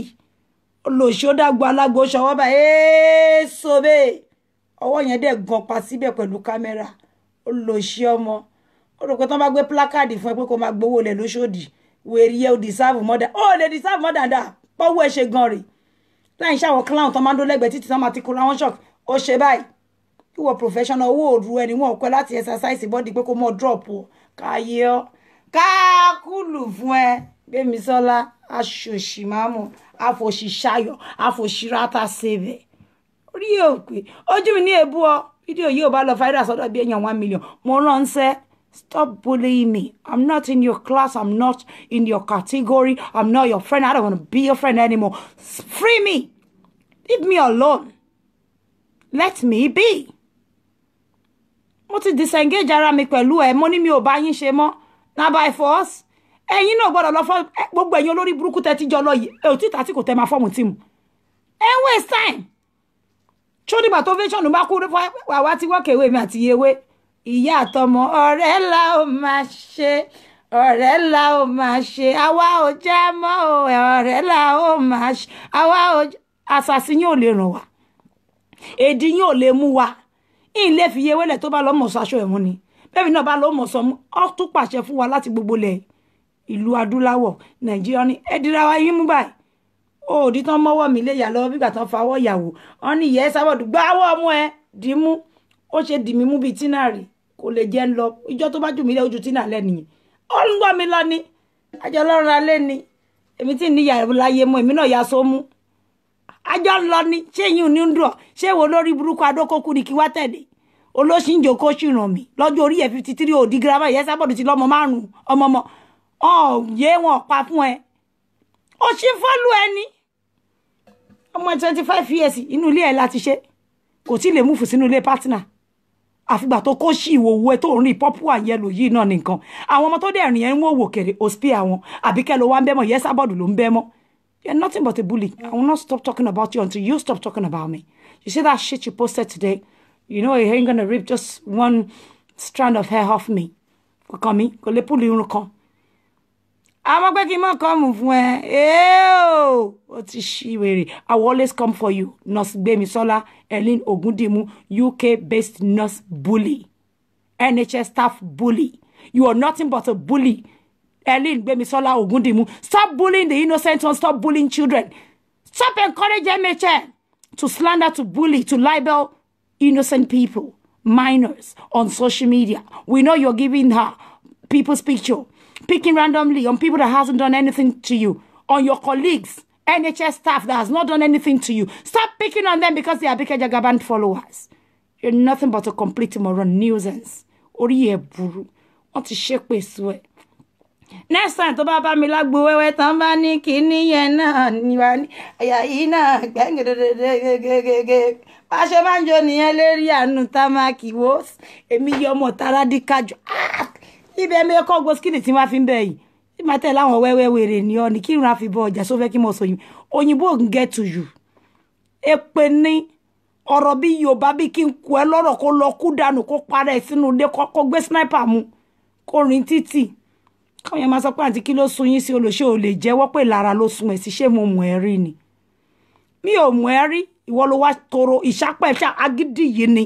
olóòṣì ó dàgbọ́ alágbó ṣọwọ́ bá èèso bẹ́ẹ̀ ọwọ́ yẹn dẹ̀ gan pa síbẹ̀ pẹ̀lú kámẹ́rà. Olóòṣì ọmọ. Ó rò pé wọ́n bá gbé plákáàdì fún ẹ pé kó máa gbowó lẹ̀ lóṣòdì. Wèrè yẹ ò dìsáàbù mọ́dà ó lè dìsáàbù mọ́dà dà pọ́wọ́ ẹ ṣe gan rè. Láì ṣàwọn clown tó máa ń dó lẹ́gbẹ̀ẹ́ títí tó máa ti kóra wọn ṣọ́ọ̀kì ó ṣe báyìí. Ìwọ professional owó òru ẹni wọn kọ láti exercise body pé kó mọ drop o. Káyé ọ. Káàkùlù fún ẹ gbémisọ́lá aṣòṣì máàmù àfòṣì ṣayọ àfòṣì rata ṣẹbẹ orí yóò pé. Ojú mi ní èbú ọ. Fídíò yìí ò bá lọ fáírà sọ́dọ̀ bí èèyàn one million. Mo ránṣẹ́. Stop bullying me. I'm not in your class. I'm not in your category. I'm not your friend. I don't want to be your friend anymore. Free me. Leave me alone. Let me be. Mo ti disengage ara mi pẹ̀lú ẹ. Mo ní mi ò bá yín ṣe mọ́. Na by force ẹ̀yin náà gbọ́dọ̀ lọ fọ́ gbogbo ẹ̀yin olórí burúkú tẹ́ ti jọ lọ yìí ẹ ò tí tàtí kò tẹ́ máa fọ́ọ̀mù tíìmù. Ẹ ń waste time. Tó nígbà tó fẹ́ṣọ̀nù bá kú wà wá tí wọ́kẹ̀wé mi àti yewé ìyá àtọmọ ọ̀rẹ́ la ó máa ṣe ọ̀rẹ́ la ó máa ṣe. Àwa ò já mọ́ ọ̀rẹ́ la ó máa ṣe. Àwa ò àṣàṣì yín ò lè ràn wá. Èdè yín ò lè mú wa ìyìn lè fi yewé lẹ̀ tó bá lọ́ mọ̀ sọ aṣọ ẹ̀wọ̀n ni. Bẹ́ẹ̀ náà bá lọ́ mọ̀ sọ mú ọ́ tún pàṣẹ fún wa láti gbogbo lẹ̀ ìlú adúláwọ̀ nàìjíríà ní ẹ dira wa yín mú báyìí. Òòdì tán mọ́wọ́ mi lè yà lọ́wọ́ bígbà tán fawọ́ yàwó wọn ní ìyẹ́ sábọ̀dù gbáwọ́ ọmọ ẹ dì í mú. Ó ṣe dì mí mú bíi tínà rè kò lè jẹ́ ń lọ. Ìjọ tó bá jù mí lẹ́ ojú tínà lẹ́nìyẹn ó ń gbọ́ mi lọ ní àjọ ọlọ́run alẹ́ ni. Èmi tí ní yàrá láyé mọ́ èmi náà yà só mú. Àjọ ń lọ ní ṣé yín ní ń dùn ọ? Ṣé wo lórí burúkú adókòkú ni kí wá tẹ̀lé? Olóṣì ń jòkó ṣìràn mi lọ́jọ́ orí ẹ̀ fifty three òdi girama ìyẹn sábọ̀dù ti lọ́mọ márùn-ún ọmọ ọmọ ọ̀yẹ́ wọn pa fún ẹ ó ṣí fọ́lù ẹni ọmọ twenty five years inú ilé ẹ̀ láti ṣe kò tí lè múfù sínú ilé partner àfìgbà tó kó sí ìwòwò ẹ tó ń rìn pọ́pù àyẹlò yìí náà nìkan àwọn ọmọ tó dẹ̀ rìn ẹ̀ ń wò wò kèrè òsì àwọn àbíkẹ́ ló wá ń bẹ́mọ̀ ìyẹn sábọ̀dù ló ń bẹ́mọ̀ You're nothing but a bully. I will not stop talking about you until you stop talking about me. You see that shit you posted today? You know you ain't gonna rip just one strand of hair off me. Kò kàn mí, kò lè púlù irun kan. Àmọ́ pé kí n mọ̀ kọ́ mù fún ẹ. Eo! Ó ti ṣí wèrè. I will always come for you. Nurse Gbemisola Ellen Ogundimu, UK-based nurse bully. NHS staff bully. You are nothing but a bully. Ellen Gbemisola Ogundimu. Stop bullying the innocent ones. Stop bullying children. Stop encouraging MHN to slander, to bully, to libel innocent people, minors on social media. We know you're giving her people's picture, picking randomly on people that hasn't done anything to you, on your colleagues, NHS staff that has not done anything to you. Stop picking on them because they are Bika Jagaban followers. You're nothing but a complete moron nuisance. Orí ẹ̀ burú. Wọ́n ti ṣépè sí ẹ next time tó bá bá mi lágbo wẹ́wẹ́ tán bá ní kíní yẹn náà ní wa ní àyà yìí náà gbẹ́ngẹ́dẹ́dẹ́gẹ́gẹ́gẹ́ bá a ṣe máa ń jó nìyẹn ibẹ̀ mi kọ́ gbó skinny tí wọ́n fi ń bẹ̀ yìí. Tí màá tẹ̀lé àwọn wẹ́wẹ́ wèrè ní ọ ní kí irun àfi bọ ọjà sófẹ́ kí mo sọ yìí? Òyìnbó ń get to you. Èpè ní ọ̀rọ̀ bí yorùbá bí kí n kú ẹ lọ́rọ̀ kó lọ kú dànù kó parẹ́ sínú ilé kó gbé sniper mu kó rìn títì. Káwọn yẹn máa sọ pé àǹtí kí ló sun yín sí olùṣe ò lè jẹ́wọ́ pé lára ló sun ẹ̀ sí ṣé mo mọ̀ ẹ́ rí ni? Mi ò mọ̀ ẹ́ rí ìwọ ló wá toro ìṣápẹ́ ṣá agídí yìí ni.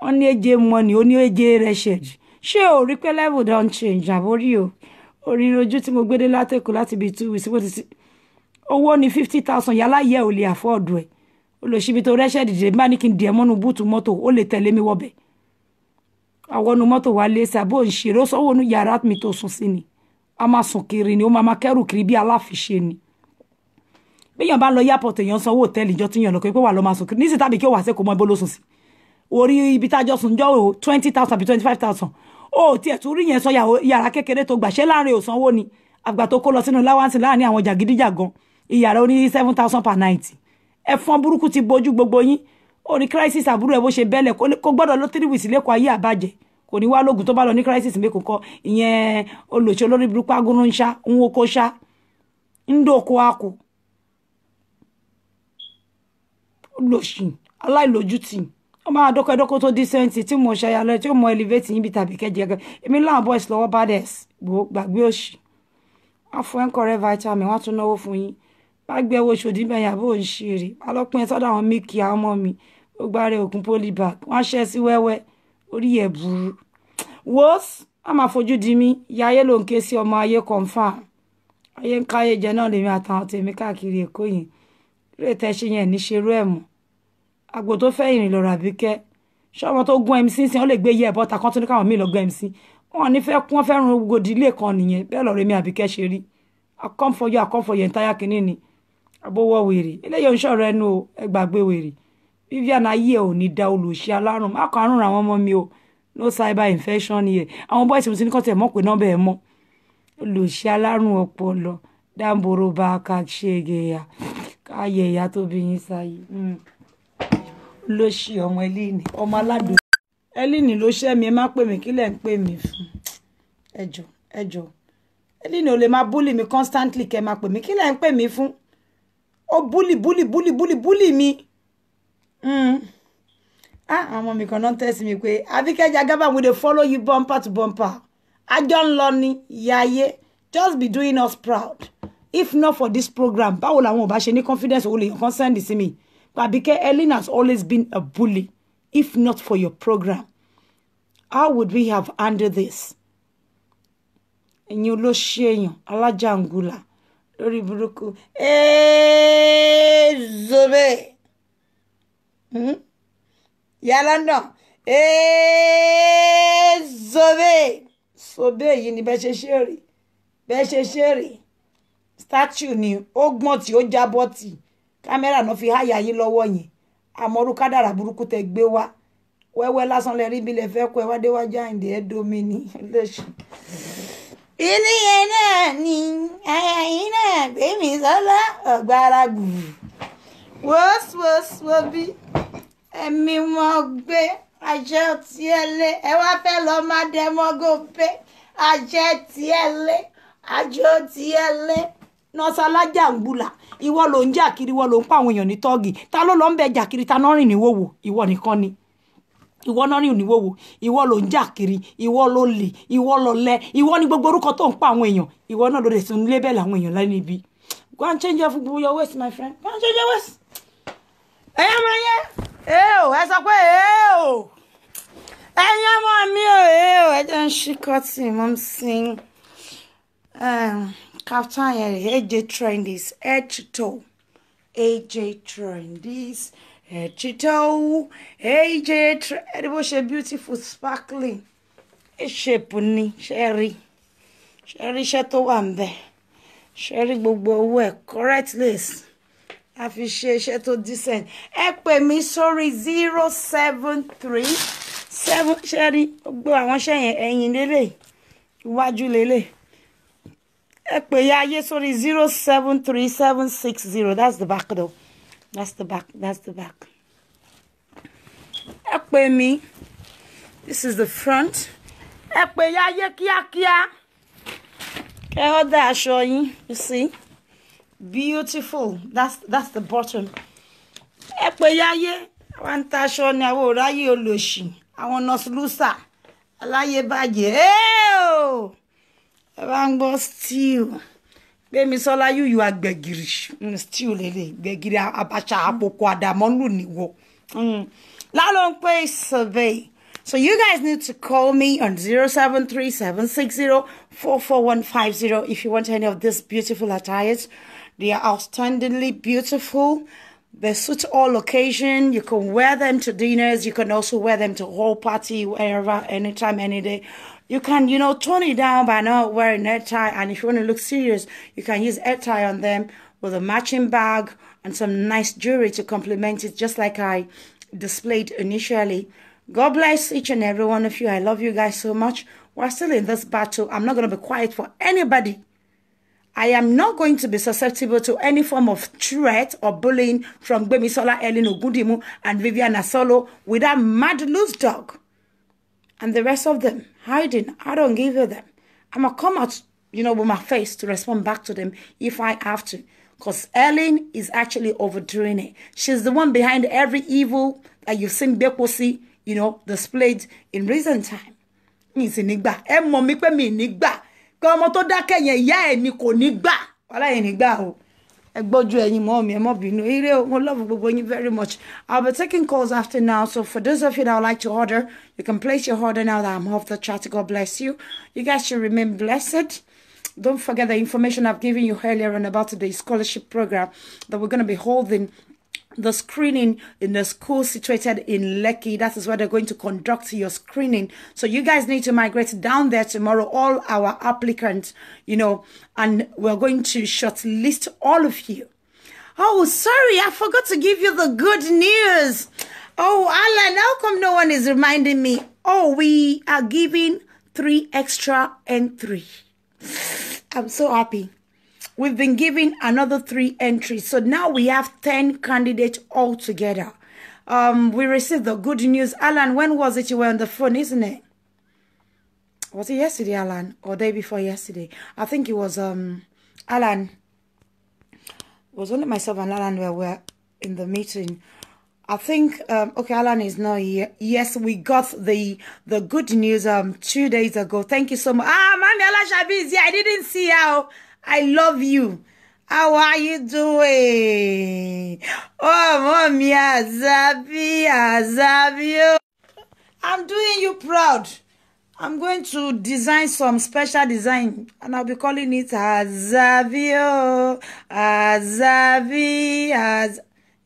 Wọ́n ní èjè money ó ní èjè rẹ̀ṣẹ̀jì ṣé o rí pé level don change àbórí o? Orin ojú tí mo gbédé látẹ̀kọ́ láti bíi two weeks bó ti sí owó ní fifty thousand yálà yẹ ò lè àfọ́ọ̀dù ẹ̀ olùsíbi tó rẹ́ṣẹ̀ dìde bá ní kí n dìẹ̀ mọ́nu búùtù mọ́tò ó lè tẹ̀lé mi wọ́bẹ̀. Àwọn nu mọ́tò wa lé sàbó ń ṣeré ó sọ́wọ́ nu yàrá mi tó sùn sí ni. A máa sùn kiri ni ó máa máa kẹ́rù kiri bí aláfiṣe ni. Béèyàn bá lọ airport èèyàn sanwó hòtẹ́ẹ̀lì ìjọ tí yàn lọ pé wà lọ́ máa sùn kiri. Nísìsiyìí tàbí kí ó wà kò mọ ibo ló sùn sí. Orí ibi tájọ sùn jọ twenty thousand àbí twenty five thousand ó tiẹ̀ tún rí yẹn sọ yàrá kékeré tó gbà ṣé láàárín òsanwó ni? Àgbà tó kó lọ sínú láwáǹsì láàárín àwọn jàgídíjàgan ìyàrá oní seven thousand per night. Ẹ̀fọn burúkú ti bojú gbogbo yín. Ó ní crisis àbúrò ẹ̀ bó ṣe bẹ́lẹ̀ kó gbọ́dọ̀ ló three weeks lẹ́kọ̀ọ́ ayé àbàjẹ́. Kò ní wá lóògùn tó bá lọ ní crisis mẹ́kò kọ́. Ìyẹn olùṣe olórí burúkú agúnú ń ṣá ń wo kó ṣá. Ń dòkó àkó olùṣì aláìlójútì wọ́n máa dọ́kọ̀dọ́kọ̀ tó dísẹ́ǹtì tí mo ṣe ayálẹ̀ tí ó mọ elevate yín bí tàbí kẹjẹ gan. Èmi láwọn boys lọ́wọ́ bades gbàgbé òṣì. Wọ́n fún ẹ̀ńkọ̀rẹ́ vitamin wọ́n tún náwó fún yín. Bá gbé owó ṣòdì bẹ́ẹ̀ yàbọ̀ ń ṣe èrè bá lọ́pìn ẹ̀ sọ́dọ̀ àwọn mílíkì àwọn mi. Ó gbáre òkun polybag. Wọ́n ṣẹ́ sí wẹ́wẹ́. Orí ẹ̀ burú. Wos a máa fojú di mí. Ìyá ayé ló ń ké sí ọmọ ayé confam. Ayé ń káyé jẹ náà lèmi àtàwọn tèmi káàkiri èkó yẹn lóye tẹ́ ṣe yẹn níṣerú ẹ̀ mọ́ àgbò tó fẹ́ ìrìn lọ́rọ̀ àbíkẹ́ ṣọ́mọ tó gún mc sí wọn lè gbé yẹ ẹ̀ bọ́ta kan tó ní káwọn míì lọ gún mc wọn ní fẹ́ kún wọn fẹ́ run gòdì ilé kan nìyẹn. Bẹ́ẹ̀ lọ́rọ̀ èmi àbíkẹ́ ṣe rí. Akọ́nfọyọ́ akọ́nfọyọ́ ìtayà kìíní ni. Àbówọ́ wèrè. Eléyìí ò ń ṣọ̀rọ̀ ẹnu o ẹ gbàgbé wèrè. Vivian ayé ò ní da olùṣe alárùn má kàn àrùn àwọn ọmọ mi o. No cyber infection yẹ àwọn bọ́ọ̀sì mi ti ní kọ́ tẹ̀ mọ́ pé nọ́mbà ẹ̀ mọ́. Olùṣe alárùn ọpọlọ. Dáńbòrò bá ká ṣègè ya káyẹ ìyá tó bí yín sáyé olóṣì ọmọ ẹlíìnì ọmọ aládùn. Ẹlíìnì ló ṣẹ́ mi ẹ má pè mí kí lẹ̀ ń pè mí fún? Ẹjọ́ ẹjọ́ ẹlíìnì ò lè máa búlì mi constantly kẹ́ máa pè mí kí lẹ̀ ń pè mí fún? Ó búlì búlì búlì búlì búlì mi. Ah àwọn ọmọ mi kan náà tẹ̀sí mi pé Abike Jagaba we dey follow you bumper to bumper. Àjọ ń lọ ní ìyá just be doing us proud. If not for this program báwo làwọn ò bá ṣe ní confidence owó lèèyàn kan send sí mi Abike Ellen has always been a bully if not for your program. How would we have handled this? Ẹ̀yin olóṣè èèyàn alájàngúlà lórí burúkú. Zobe. Ìyá London. Zobe. Zobe yìí ni bẹ́ẹ̀ ṣe ṣe statue ni ó gbọ́n kámẹ́rà náà fi háyà yín lọ́wọ́ yẹn àmọ́rú kádàrà burúkú tẹ gbé wá. Wẹ́wẹ́ lásán lẹ rí bí lẹ fẹ́ kó ẹ wá déwájú àyìndé ẹ domi ní lẹ́sùn ilé yẹn náà ni aya yìí náà gbé sọ́lá ọ̀gbára gbùrù wọ́sowọ́sowọ́ bí? Ẹ̀mí wọn gbé àjẹ tiẹ̀ lé. Ẹ wá fẹ́ lọ má dẹ́mọ́gò pé àjẹ tiẹ̀ lé àjọ tiẹ̀ lé nọ́sálàjà ń ìwọ ló ń jà kiri ìwọ ló ń pa àwọn èèyàn ní tọ́ọ̀gì. Ta ló lọ ń bẹ jà kiri? Ta náà níwòwò ìwọ nìkan ni. Ìwọ náà níwòwò ìwọ ló ń jà kiri. Ìwọ ló lè. Ìwọ ló lẹ. Ìwọ ní gbogbo orúkọ tó ń pa àwọn èèyàn. Ìwọ náà ló lè tún lébẹ̀lì àwọn èèyàn láì níbi go and change your, your waist my friend. Go and change your waist. ẹ̀yin ọmọ yẹn. Ee o ẹ sọ pé ee o ẹ̀yin ọmọ mi o ee o ẹ jẹ́ ń ṣí kọ́tì mọ́ kaftan yẹn rẹ̀ AJ Trendies head to AJ Trendies head to AJ ẹni bó ṣe beautiful sparkling ẹ ṣèpù ni ṣe rí ṣe rí iṣẹ́ tó wà ń bẹ̀ gbogbo owó ẹ̀ correct lace a fi ṣe iṣẹ́ tó decent. Ẹ pè mí sórí zero seven three seven ṣe rí gbogbo àwọn iṣẹ́ yẹn ẹ̀yìn lélẹ̀ iwájú lélẹ̀ ẹ pè ya ayé sórí zero seven three seven six zero. That's the back though. That's the back that's the back. Ẹ mí. This is the front. Ẹ pè ya ayé kíákíá. Kẹ ọ dá aṣọ you see? Beautiful. That's that's the bottom. Ẹ pè ya ayé. Àwọn ń ta aṣọ ni àwọn òráyè olòṣì àwọn nọọsì lùsà aláyé bàjẹ́ ẹ́ẹ́ ẹ bá ń gbọ́ stew gbémisọ́lá yúyú agbẹ̀gìrì Mm, stew lélẹ̀ gbẹ̀gìrì abacha àpòkò àdàmọ́lù nìwọ Mm. lálọ́ ń pè survey so you guys need to call me on 0737604450 if you want any of these beautiful attires they are outstandingly beautiful they suit all occasion. You can wear them to dinners. You can also wear them to whole party, wherever, anytime, any day. You can, you know, tone it down by not wearing a tie. And if you want to look serious, you can use a tie on them with a matching bag and some nice jewelry to complement it, just like I displayed initially. God bless each and every one of you. I love you guys so much. We're still in this battle. I'm not going to be quiet for anybody. I am not going to be susceptible to any form of threat or bullying from Gbemisola Ellen Ogundimu and Vivian Asolo with that mad loose dog and the rest of them hiding. I don't give a them. I'm gonna come out, you know, with my face to respond back to them if I have to. Because Ellen is actually overdoing it. She's the one behind every evil that you've seen Bekosi, you know, displayed in recent time. Sì ní gbà. Ẹ mọ̀ mi mi ní gbà. Pé tó dákẹ́ yẹn ìyá ẹ̀ ni kò ní gbà. Wàhálà o. Ẹ gbójú ẹyin mọ́ mi, ẹ mọ́ bínú. Ire o, love gbogbo yín very much. I'll be taking calls after now. So for those of you that would like to order, you can place your order now that I'm off the chat. God bless you. You guys should remain blessed. Don't forget the information I've given you earlier on about the scholarship program that we're going to be holding the screening in the school situated in Lekki. That is where they're going to conduct your screening. So you guys need to migrate down there tomorrow, all our applicants, you know, and we're going to shortlist all of you. Oh, sorry, I forgot to give you the good news. Oh, Alan, how come no one is reminding me? Oh, we are giving three extra and three. I'm so happy. We've been given another three entries. So now we have 10 candidates altogether. Um, we received the good news. Alan, when was it you were on the phone, isn't it? Was it yesterday, Alan? Or day before yesterday? I think it was um Alan. It was only myself and Alan were, were in the meeting. I think um, okay, Alan is not here. Yes, we got the the good news um two days ago. Thank you so much. Ah, Mami Alashabi is here. I didn't see how. I love you. How are you doing? Oh, mommy, Azabi, Azabi. oh. I'm doing you proud. I'm going to design some special design and I'll be calling it Azabi. oh. Az-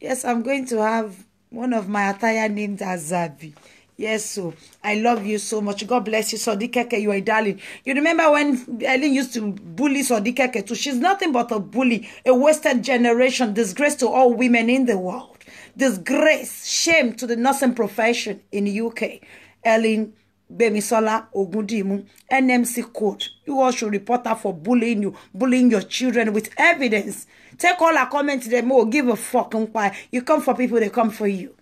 yes, I'm going to have one of my attire named Azabi. Yes, so I love you so much. God bless you, Sodikeke. You are a darling. You remember when Ellen used to bully Sodikeke too? She's nothing but a bully, a wasted generation, disgrace to all women in the world, disgrace, shame to the nursing profession in the UK. Ellen Bemisola Ogundimu, NMC code. You all should report her for bullying you, bullying your children with evidence. Take all her comments, them will give a fuck. umpire. You come for people, they come for you.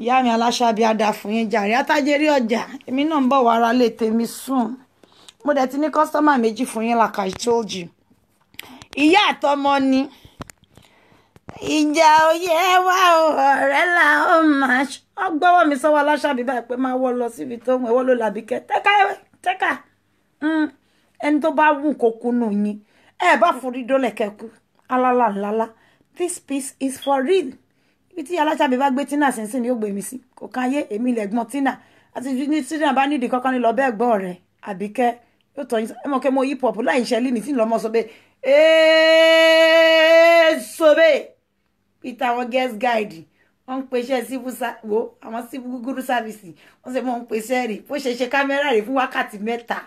Ìyá mi aláṣàbí àdá fún yín jàre. Àtàjẹrí ọjà èmi náà ń bọ̀ wá ara lè tèmi sùn mo dẹ̀ ti ní kọ́sítọ́mà méjì fún yín like I told you ìyá àtọmọ ni. Ìjà òye wá ọ̀rẹ́ là ó máa ṣ wọ́n gbọ́wọ́ mi sọ́wọ́ aláṣàbí báyìí pé máa wọ́ lọ síbi tó ń ẹ̀wọ́ ló làbí kẹ́. Tẹ́ka tẹ́ka. Ẹni tó bá wù kó kú nù yín. Ẹ bá forí dólẹ̀ kẹ́kú alálà ńlá this piece is for real ibi tí aláṣàbí bá gbé tina sínsìn ni ó gbé mi sí. Kò kan ayé èmi lẹ̀gbọ́n tina. Àti ní tina bá nídìí kankan ní lọ bẹ́ẹ̀ gbọ́ rẹ̀ àbíkẹ́ yóò tọ́ yín sọ. Ẹ mọ̀ kẹ́ mo hip hop láì ṣe límì tí ń lọ mọ́ sọ bẹ́ẹ̀ peter àwọn guest guide wọ́n ń pèsè civil wo àwọn civil gúgúrú service wọ́n sì mọ̀ ń pèsè rè bó ṣe ṣe kámẹ́rà rè fún wákàtí mẹ́ta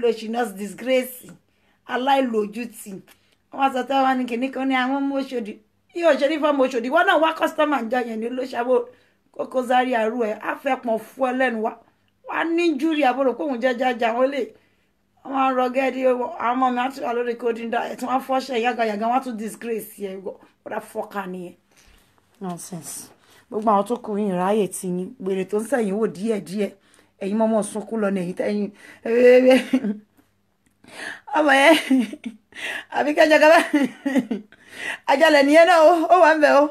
ló ṣì nọ́ọ̀sì disgrace aláìlójútì. Wọ́n sọ tẹ́ wọn ní kìnnìkan ní àwọn ọmọ ṣe ní fọmọ Òṣòdì wọn náà wá kọ́sítọ́mà jọ yẹn ní olóṣàbò Koko Zaria àrú ẹ̀ á fẹ́ pọ̀ fún ẹ lẹ́nu wa wá ní júrì àbúrò kóhun jẹ́jájà wọn lè wọ́n rọ gẹ́ẹ́dì àwọn ọmọ mi wà lórí coding diet wọ́n á fọ́ṣẹ́ yàgàyàgà wọ́n tún disgrace yẹ wọ́n fọ́ka nìyẹn nonsense. Gbogbo àwọn tó kù yín ráyè tí yín gbèrè tó ń sẹ̀yìn wò díẹ̀díẹ̀ ẹ̀yin mọ́mọ́ sunkún lọ ní ẹ̀yìn tẹ́yìn. (laughs) Ọmọ yẹn àbí kẹjọ kẹfẹ (laughs) àjàlẹ̀ nìyẹn náà ó wà ń bẹ̀ ó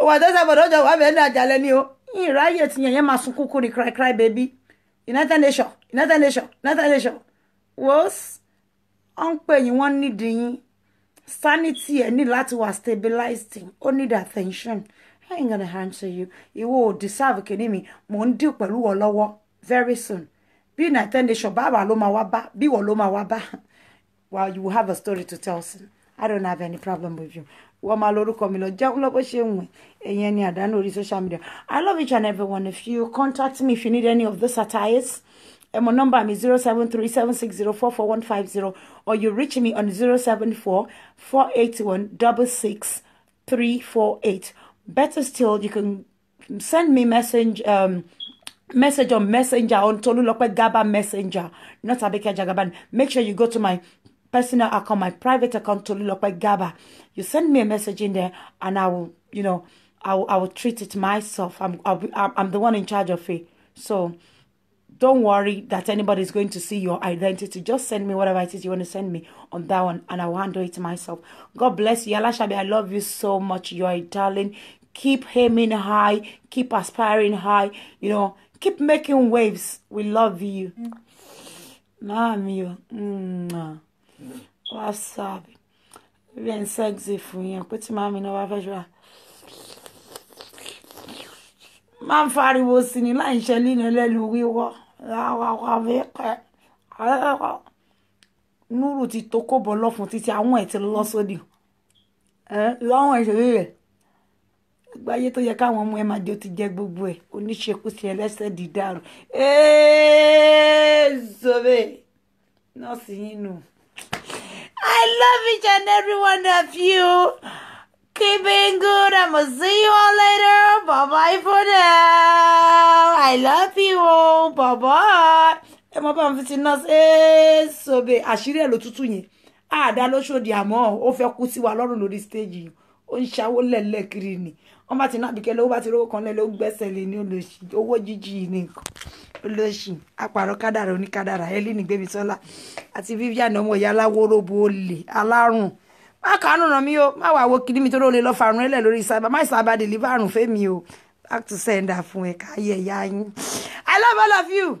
ó wà tó sábọ̀dọ̀ ọjọ́ wà bẹ̀ ní àjàlẹ̀ ni ó yín ráyè tí yẹn máa sunkún kú ní cry cry baby. United Nations United Nations United Nations. Wos ọ ń pè yín wọ́n nídìí yín. Sanity ẹ̀ ní láti wà stabilized. Ó need attention. I ain't gonna answer you. Ìwọ ò deserve kìíní mi. Mò ń deal pẹ̀lú wọ lọ́wọ́ very soon. Bí united nations bá wà ló máa wá bá bí wọ́n ló máa wá bá. (laughs) Well you will have a story to tell soon I don't have any problem with you I love each and every one of you contact me if you need any of the satires. And my number is 0737604450 or you reach me on 074 481 66348. Better still, you can send me message um message on messenger on Tolulope Gaba Messenger, not Abike Jagaban. Make sure you go to my personal account, my private account, Tolulope Gaba. You send me a message in there, and I will, you know, I will, I will treat it myself. I'm, I'll be, I'm I'm the one in charge of it. So don't worry that anybody is going to see your identity. Just send me whatever it is you want to send me on that one, and I will handle it myself. God bless you. Alashabi, I love you so much. You are a darling. Keep aiming high. Keep aspiring high. You know, keep making waves. We love you. Mami, mm, what's up? Bien sexy. Pé tí màmí náà wá fẹ́ à. máa ń fariwo sí ni láì ṣe nínú ẹlẹ́nu wíwọ́ núrù ti tó kó bọ́ lọ́fun títí àwọn ẹ̀ ti lọ sódì lọ́wọ́n ìṣòro rẹ̀ gbáyé tó yẹ káwọn ọmọ ẹ máa jẹ ó ti jẹ gbogbo ẹ̀ oníṣekúṣe ẹlẹ́sẹ̀ dídàrú zobe nọ́ọ̀sì yín nù. I love each and every one of you. Keep being good. I'm gonna see you all later. Bye bye for now. I love you all. Bye bye. ẹ mọ bá mi fi ti nọ́ọ̀sì ẹ́ẹ́ sobe àṣírí ẹ̀ ló tútù yẹn àdá lóṣòdì àmọ́ ó fẹ́ kú sí wa lọ́rùn lórí stéèjì yìí ó ń ṣàwó lẹ̀lẹ́ kiri ni wọ́n bá ti ná àbíkẹ́ lówó bá ti rówó kan lẹ́lẹ́ ó gbẹ́sẹ̀ lé ní olóṣì owó jíjì nǹkan olóṣì àpàrọ̀ kádàrà oníkádàrà ẹ́lí nígbèmísọ́lá àti Vivian ọmọ ìyá aláwòròbó olè alárùn. Má kàánù ràn mí o má wàá wo kìdí mi tó lè lọ fàrùn ẹlẹ lórí sábà má sábà deliver àrùn fẹmi o. Back to sender fún ẹ káyé ẹyà yín. I love all of you.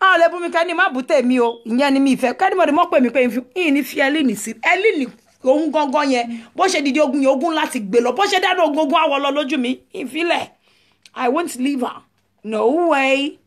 Àwọn ọ̀lẹ́ bùnmi kẹ́ni má bù tèmi o. Ìyẹn ni mi ìfẹ́ kẹ́nìmọ̀dé mọ̀ pé mi pé ìyìn ní fi ẹlíìnì sí. Ẹlíìnì òun gangan yẹn bó ṣe dìde ogun yẹn ogun láti gbé lọ. Bó ṣe dáná ogun ogun àwọ̀ lọ lójú mi. Ìfilẹ̀. I won't leave her no way.